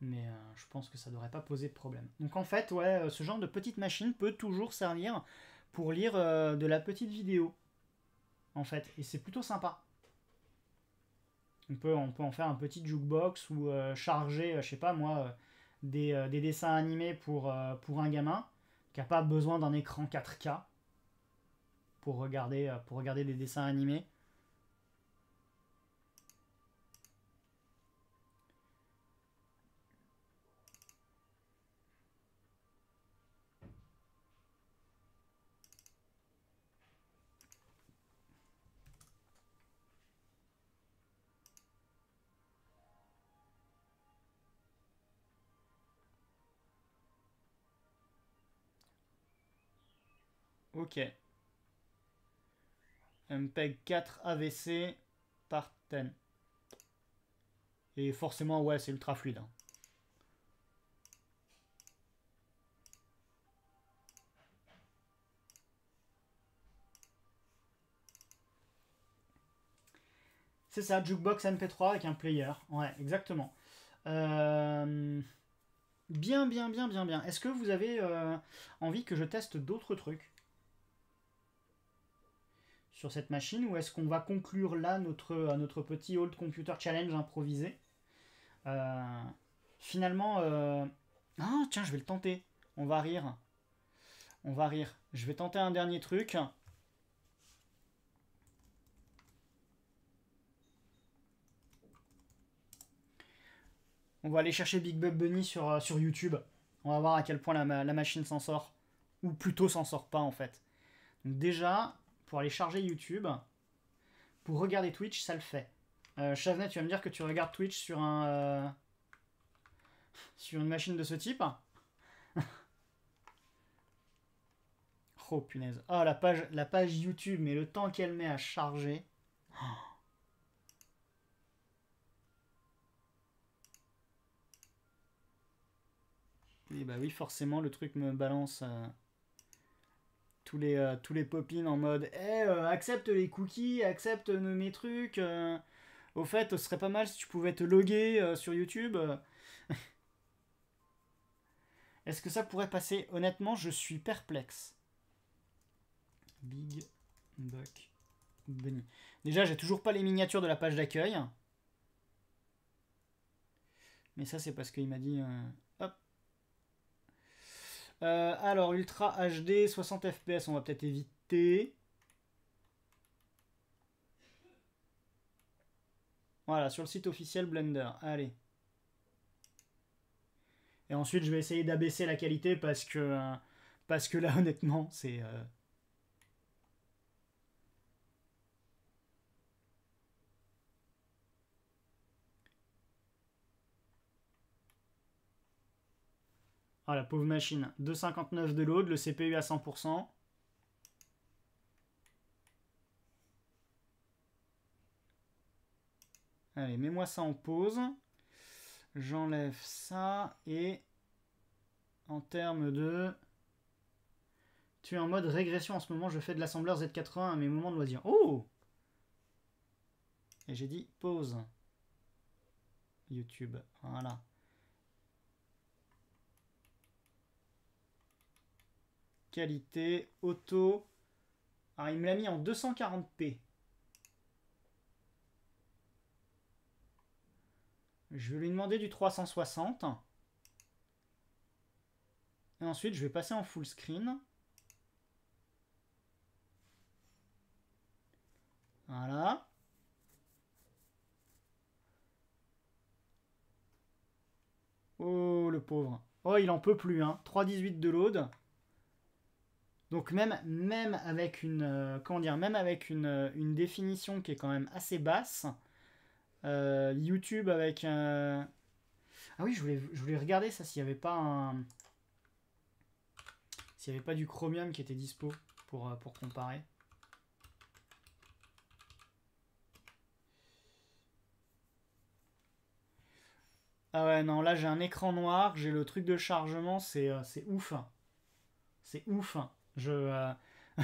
[SPEAKER 1] mais euh, je pense que ça devrait pas poser de problème. Donc en fait, ouais, euh, ce genre de petite machine peut toujours servir pour lire euh, de la petite vidéo, en fait, et c'est plutôt sympa. On peut, on peut en faire un petit jukebox ou charger, je sais pas moi, des, dessins animés pour, pour un gamin qui n'a pas besoin d'un écran 4K pour regarder, pour regarder des dessins animés. Ok. MPEG 4 AVC par 10. Et forcément, ouais, c'est ultra fluide. Hein. C'est ça, Jukebox MP3 avec un player. Ouais, exactement. Euh, bien, bien, bien, bien, bien. Est-ce que vous avez euh, envie que je teste d'autres trucs? Sur cette machine ou est-ce qu'on va conclure là notre, euh, petit Old Computer Challenge improvisé euh, Finalement, euh, ah tiens, je vais le tenter. On va rire. On va rire. Je vais tenter un dernier truc. On va aller chercher Big Bug Bunny sur, YouTube. On va voir à quel point la machine s'en sort. Ou plutôt s'en sort pas en fait. Donc déjà, pour aller charger YouTube. Pour regarder Twitch, ça le fait. Euh, tu vas me dire que tu regardes Twitch sur un. Euh, sur une machine de ce type Oh punaise. Oh la page, la page YouTube, mais le temps qu'elle met à charger. Et bah oui, forcément, le truc me balance. Euh, tous les, euh, tous les en mode Eh, accepte les cookies, accepte mes trucs. Euh. au fait, ce serait pas mal si tu pouvais te loguer sur YouTube. Est-ce que ça pourrait passer? Honnêtement, je suis perplexe. Big Buck Bunny. Déjà, j'ai toujours pas les miniatures de la page d'accueil. Mais ça, c'est parce qu'il m'a dit euh, alors, Ultra HD, 60 FPS, on va peut-être éviter. Voilà, sur le site officiel Blender. Allez. Et ensuite, je vais essayer d'abaisser la qualité parce que, euh, parce que là, honnêtement, c'est... Euh, Ah la pauvre machine. 2,59 de load, le CPU à 100%. Allez, mets-moi ça en pause. J'enlève ça et en termes de... Tu es en mode régression en ce moment, je fais de l'assembleur Z80 à mes moments de loisir. Oh Et j'ai dit pause. YouTube, voilà. Qualité, auto. Alors il me l'a mis en 240p. Je vais lui demander du 360. Et ensuite, je vais passer en full screen. Voilà. Oh, le pauvre. Oh, il en peut plus, hein. 3.18 de load. Donc même, même avec une, euh, comment dire, même avec une, euh, une, définition qui est quand même assez basse, euh, YouTube avec un... Ah oui, je voulais, regarder ça, s'il n'y avait pas. S'il avait pas du Chromium qui était dispo pour, pour comparer. Ah ouais, non, là j'ai un écran noir, j'ai le truc de chargement, c'est ouf. C'est ouf. Je... Euh,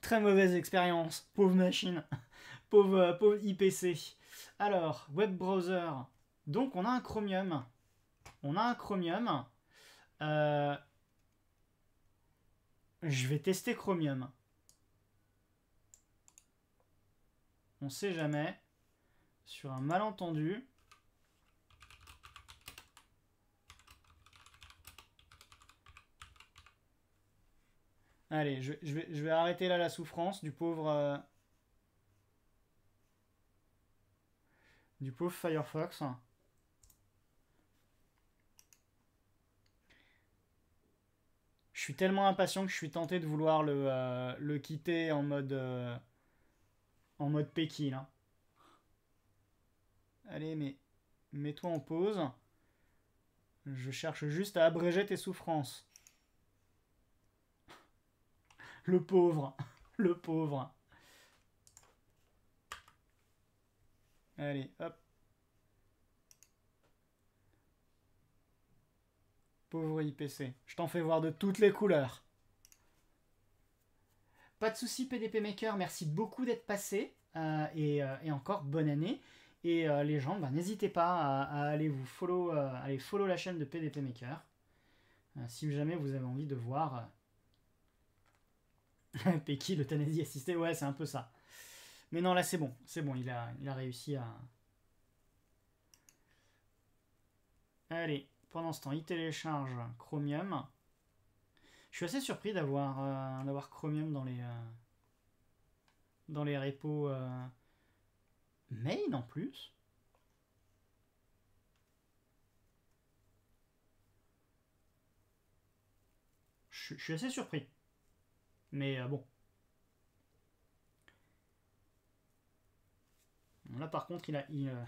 [SPEAKER 1] très mauvaise expérience. Pauvre machine. pauvre, euh, pauvre IPC. Alors, web browser. Donc, on a un Chromium. On a un Chromium. Euh, je vais tester Chromium. On sait jamais. Sur un malentendu. Allez, je, vais, arrêter là la souffrance du pauvre... Euh, du pauvre Firefox. Je suis tellement impatient que je suis tenté de vouloir le, euh, quitter en mode... Euh, en mode Peki, là. Allez, mais... Mets-toi en pause. Je cherche juste à abréger tes souffrances. Le pauvre. Le pauvre. Allez, hop. Pauvre IPC. Je t'en fais voir de toutes les couleurs. Pas de souci PDP Maker, merci beaucoup d'être passé. Euh, euh, et, encore bonne année. Et euh, les gens, bah, n'hésitez pas à, aller vous follow, aller follow la chaîne de PDP Maker. si jamais vous avez envie de voir Pecky, l'euthanasie assistée, ouais, c'est un peu ça. Mais non, là, c'est bon. C'est bon, il a, il a réussi à... Allez, pendant ce temps, il télécharge Chromium. Je suis assez surpris d'avoir euh, d'avoir Chromium dans les... Euh, dans les repos euh, main en plus. je suis assez surpris. Mais euh, bon. Là par contre il a... Euh,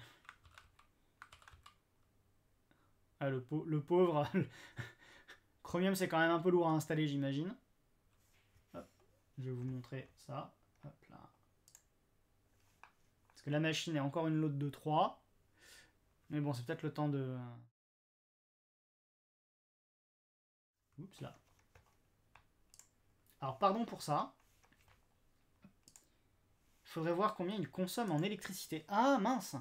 [SPEAKER 1] ah, le, le, pauvre... Chromium c'est quand même un peu lourd à installer j'imagine. Je vais vous montrer ça. Hop là. Parce que la machine est encore une lotte de 3. Mais bon, c'est peut-être le temps de... Oups là. Alors pardon pour ça. Il faudrait voir combien il consomme en électricité. Ah mince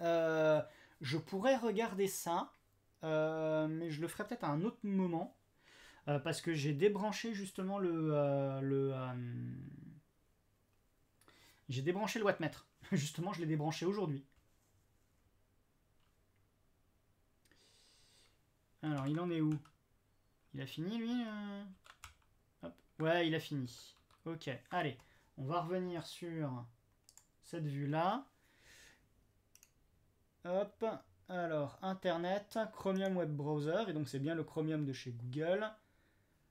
[SPEAKER 1] euh, Je pourrais regarder ça, euh, mais je le ferai peut-être à un autre moment. Euh, parce que j'ai débranché justement le... le j'ai débranché le wattmètre. justement, je l'ai débranché aujourd'hui. Alors, il en est où? Il a fini, lui Ouais, il a fini. Ok, allez, on va revenir sur cette vue-là. Hop, alors, Internet, Chromium Web Browser, et donc c'est bien le Chromium de chez Google.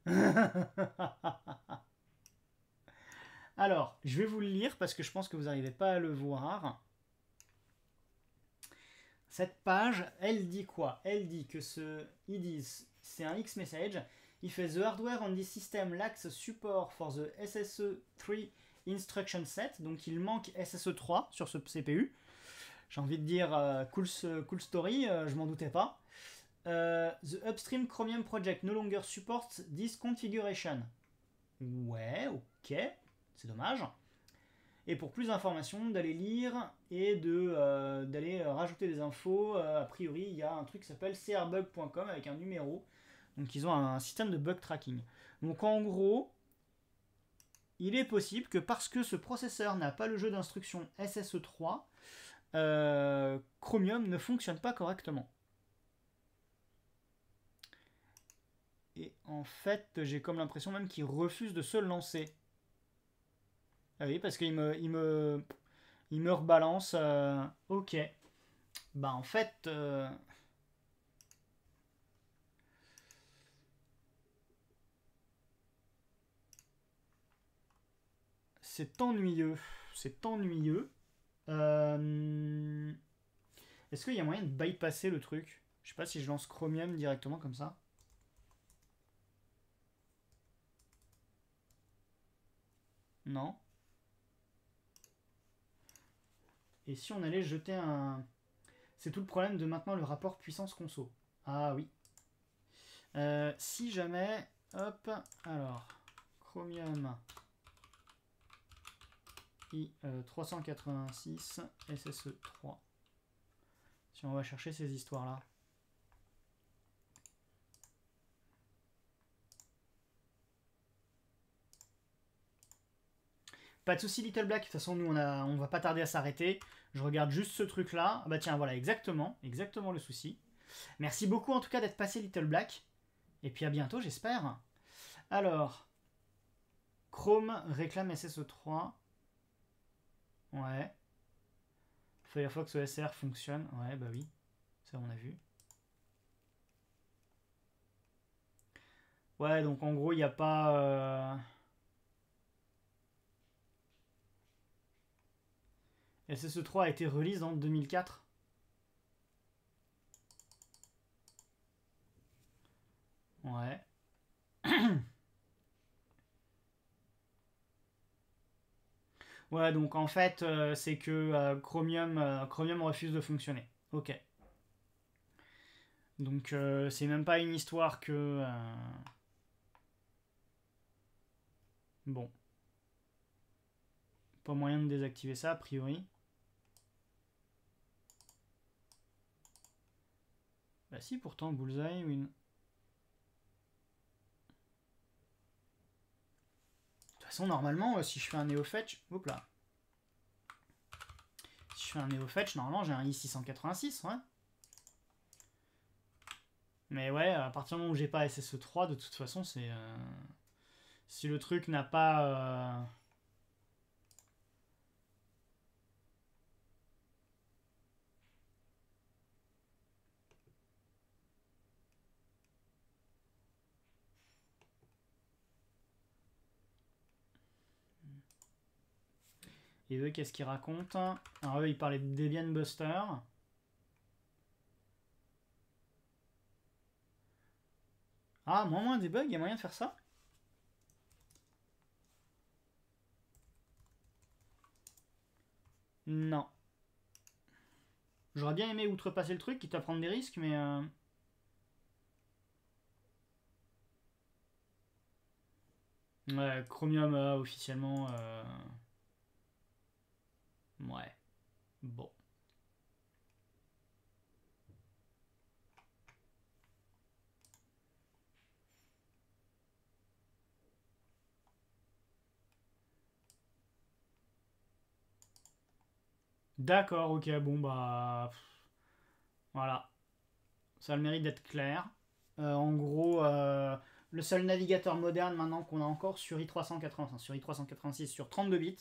[SPEAKER 1] alors, je vais vous le lire parce que je pense que vous n'arrivez pas à le voir. Cette page, elle dit quoi? Elle dit que ce, disent, c'est un X-message If the hardware on this system lacks support for the SSE3 instruction set, donc il manque SSE3 sur ce CPU, J'ai envie de dire cool, cool story, je m'en doutais pas. the Upstream Chromium Project no longer supports this configuration. Ouais, ok, c'est dommage. Et pour plus d'informations, d'aller lire et d'aller rajouter des infos. a priori, il y a un truc qui s'appelle crbug.com avec un numéro. Donc ils ont un système de bug tracking. Donc en gros, il est possible que parce que ce processeur n'a pas le jeu d'instruction SSE3, euh, Chromium ne fonctionne pas correctement. Et en fait, j'ai comme l'impression même qu'il refuse de se lancer. Ah oui, parce qu'il me, il me, il me rebalance. Euh, ok. Bah en fait, euh, c'est ennuyeux. C'est ennuyeux. Euh, est-ce qu'il y a moyen de bypasser le truc? Je sais pas si je lance Chromium directement comme ça. Non. Et si on allait jeter un... C'est tout le problème de maintenant le rapport puissance conso. Ah oui. Euh, si jamais... Hop. Alors. Chromium I386 SSE3. Si on va chercher ces histoires-là. Pas de souci Little Black, de toute façon nous on, a, on va pas tarder à s'arrêter. Je regarde juste ce truc là. Ah bah tiens voilà exactement, exactement le souci. Merci beaucoup en tout cas d'être passé Little Black. Et puis à bientôt j'espère. Alors, Chrome réclame SSE3. Ouais. Firefox OSR fonctionne. Ouais, bah oui. Ça, on a vu. Ouais, donc en gros, il n'y a pas... Euh... SSE3 a été release en 2004. Ouais. Ouais, donc en fait, euh, c'est que euh, Chromium, euh, Chromium refuse de fonctionner. Ok. Donc c'est même pas une histoire que... Bon. Pas moyen de désactiver ça, a priori. Bah si, pourtant, Bullseye, win. De toute façon, normalement, si je fais un NeoFetch... Hop là. Si je fais un NeoFetch, normalement, j'ai un i686, ouais. Mais ouais, à partir du moment où j'ai pas SSE3, de toute façon, c'est... Euh, si le truc n'a pas... Euh, Et eux, qu'est-ce qu'ils racontent? Alors eux, ils parlaient de Debian Buster. Ah, moins moins des bugs, il y a moyen de faire ça? Non. J'aurais bien aimé outrepasser le truc, quitte à prendre des risques, mais... Euh, ouais, Chromium a officiellement... Euh, Ouais. Bon. D'accord, ok, bon bah... Voilà. Ça a le mérite d'être clair. Euh, en gros, euh, le seul navigateur moderne maintenant qu'on a encore sur i385, sur i386, sur 32 bits,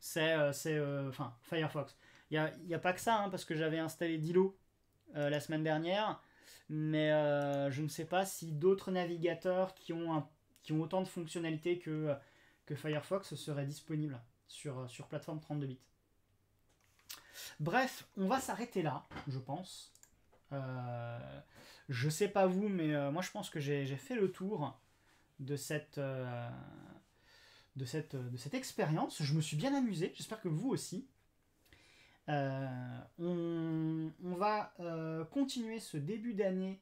[SPEAKER 1] c'est euh, euh, Firefox. Il n'y a, pas que ça, hein, parce que j'avais installé Dilo euh, la semaine dernière, mais je ne sais pas si d'autres navigateurs qui ont, autant de fonctionnalités que, que Firefox seraient disponibles sur, sur plateforme 32 bits. Bref, on va s'arrêter là, je pense. Euh, je sais pas vous, mais moi je pense que j'ai fait le tour de cette, de cette, expérience. Je me suis bien amusé, j'espère que vous aussi. Euh, on, va euh, continuer ce début d'année,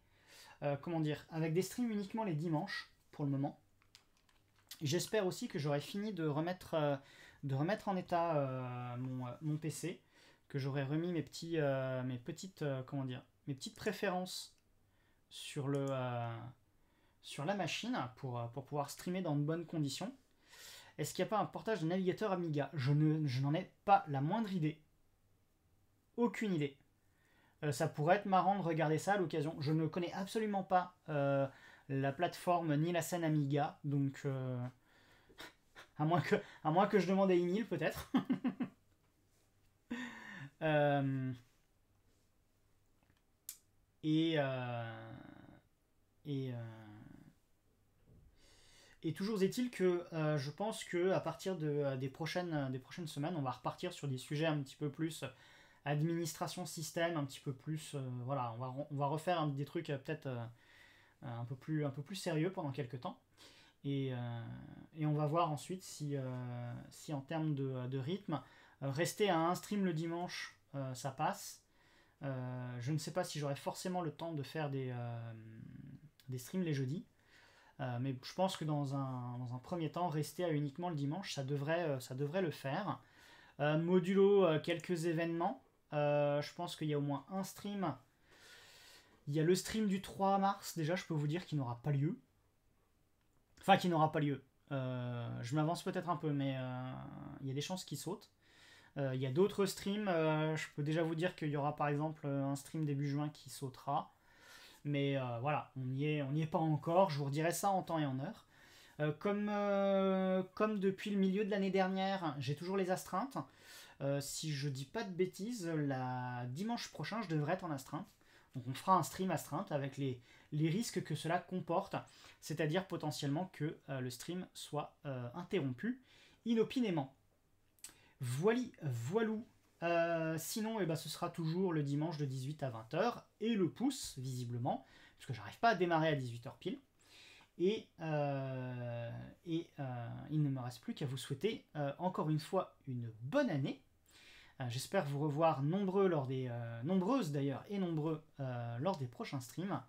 [SPEAKER 1] euh, comment dire, avec des streams uniquement les dimanches pour le moment. J'espère aussi que j'aurai fini de remettre, en état mon, PC, que j'aurai remis mes, petites, comment mes petites préférences sur, la machine pour pouvoir streamer dans de bonnes conditions. Est-ce qu'il n'y a pas un portage de navigateur Amiga? Je n'en ai pas la moindre idée. Aucune idée. Euh, ça pourrait être marrant de regarder ça à l'occasion. Je ne connais absolument pas euh, la plateforme ni la scène Amiga, donc euh, à, moins que, à moins que je demande à Emile peut-être. et et et toujours est-il que euh, je pense que à partir euh, des, prochaines, euh, des prochaines semaines, on va repartir sur des sujets un petit peu plus administration système, un petit peu plus voilà, on va, on va refaire des trucs peut-être un peu plus un peu plus sérieux pendant quelques temps. Et, et on va voir ensuite si, si en termes de, de rythme, rester à un stream le dimanche, ça passe. je ne sais pas si j'aurai forcément le temps de faire des, des streams les jeudis. Euh, mais je pense que dans un, premier temps, rester à uniquement le dimanche, ça devrait, euh, le faire. Euh, modulo quelques événements. je pense qu'il y a au moins un stream. Il y a le stream du 3 mars, déjà, je peux vous dire qu'il n'aura pas lieu. Enfin, qui n'aura pas lieu. je m'avance peut-être un peu, mais il y a des chances qu'il saute. Il y a d'autres streams. je peux déjà vous dire qu'il y aura par exemple un stream début juin qui sautera. Mais euh, voilà, on n'y est, pas encore. Je vous redirai ça en temps et en heure. Euh, comme, euh, comme depuis le milieu de l'année dernière, j'ai toujours les astreintes. si je dis pas de bêtises, la dimanche prochain, je devrais être en astreinte. Donc on fera un stream astreinte avec les, les risques que cela comporte, c'est-à-dire potentiellement que le stream soit interrompu inopinément. Voili, voilou. Euh, sinon, eh ben, ce sera toujours le dimanche de 18 à 20h et le pouce, visiblement, parce que j'arrive pas à démarrer à 18h pile. Et, euh, euh, il ne me reste plus qu'à vous souhaiter encore une fois une bonne année. J'espère vous revoir nombreux lors des nombreuses d'ailleurs et nombreux lors des prochains streams.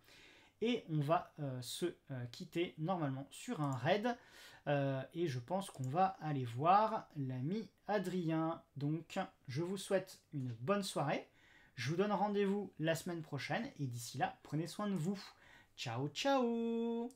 [SPEAKER 1] Et on va se quitter normalement sur un raid. Euh, et je pense qu'on va aller voir l'ami Adrien. Donc, je vous souhaite une bonne soirée. Je vous donne rendez-vous la semaine prochaine. Et d'ici là, prenez soin de vous. Ciao, ciao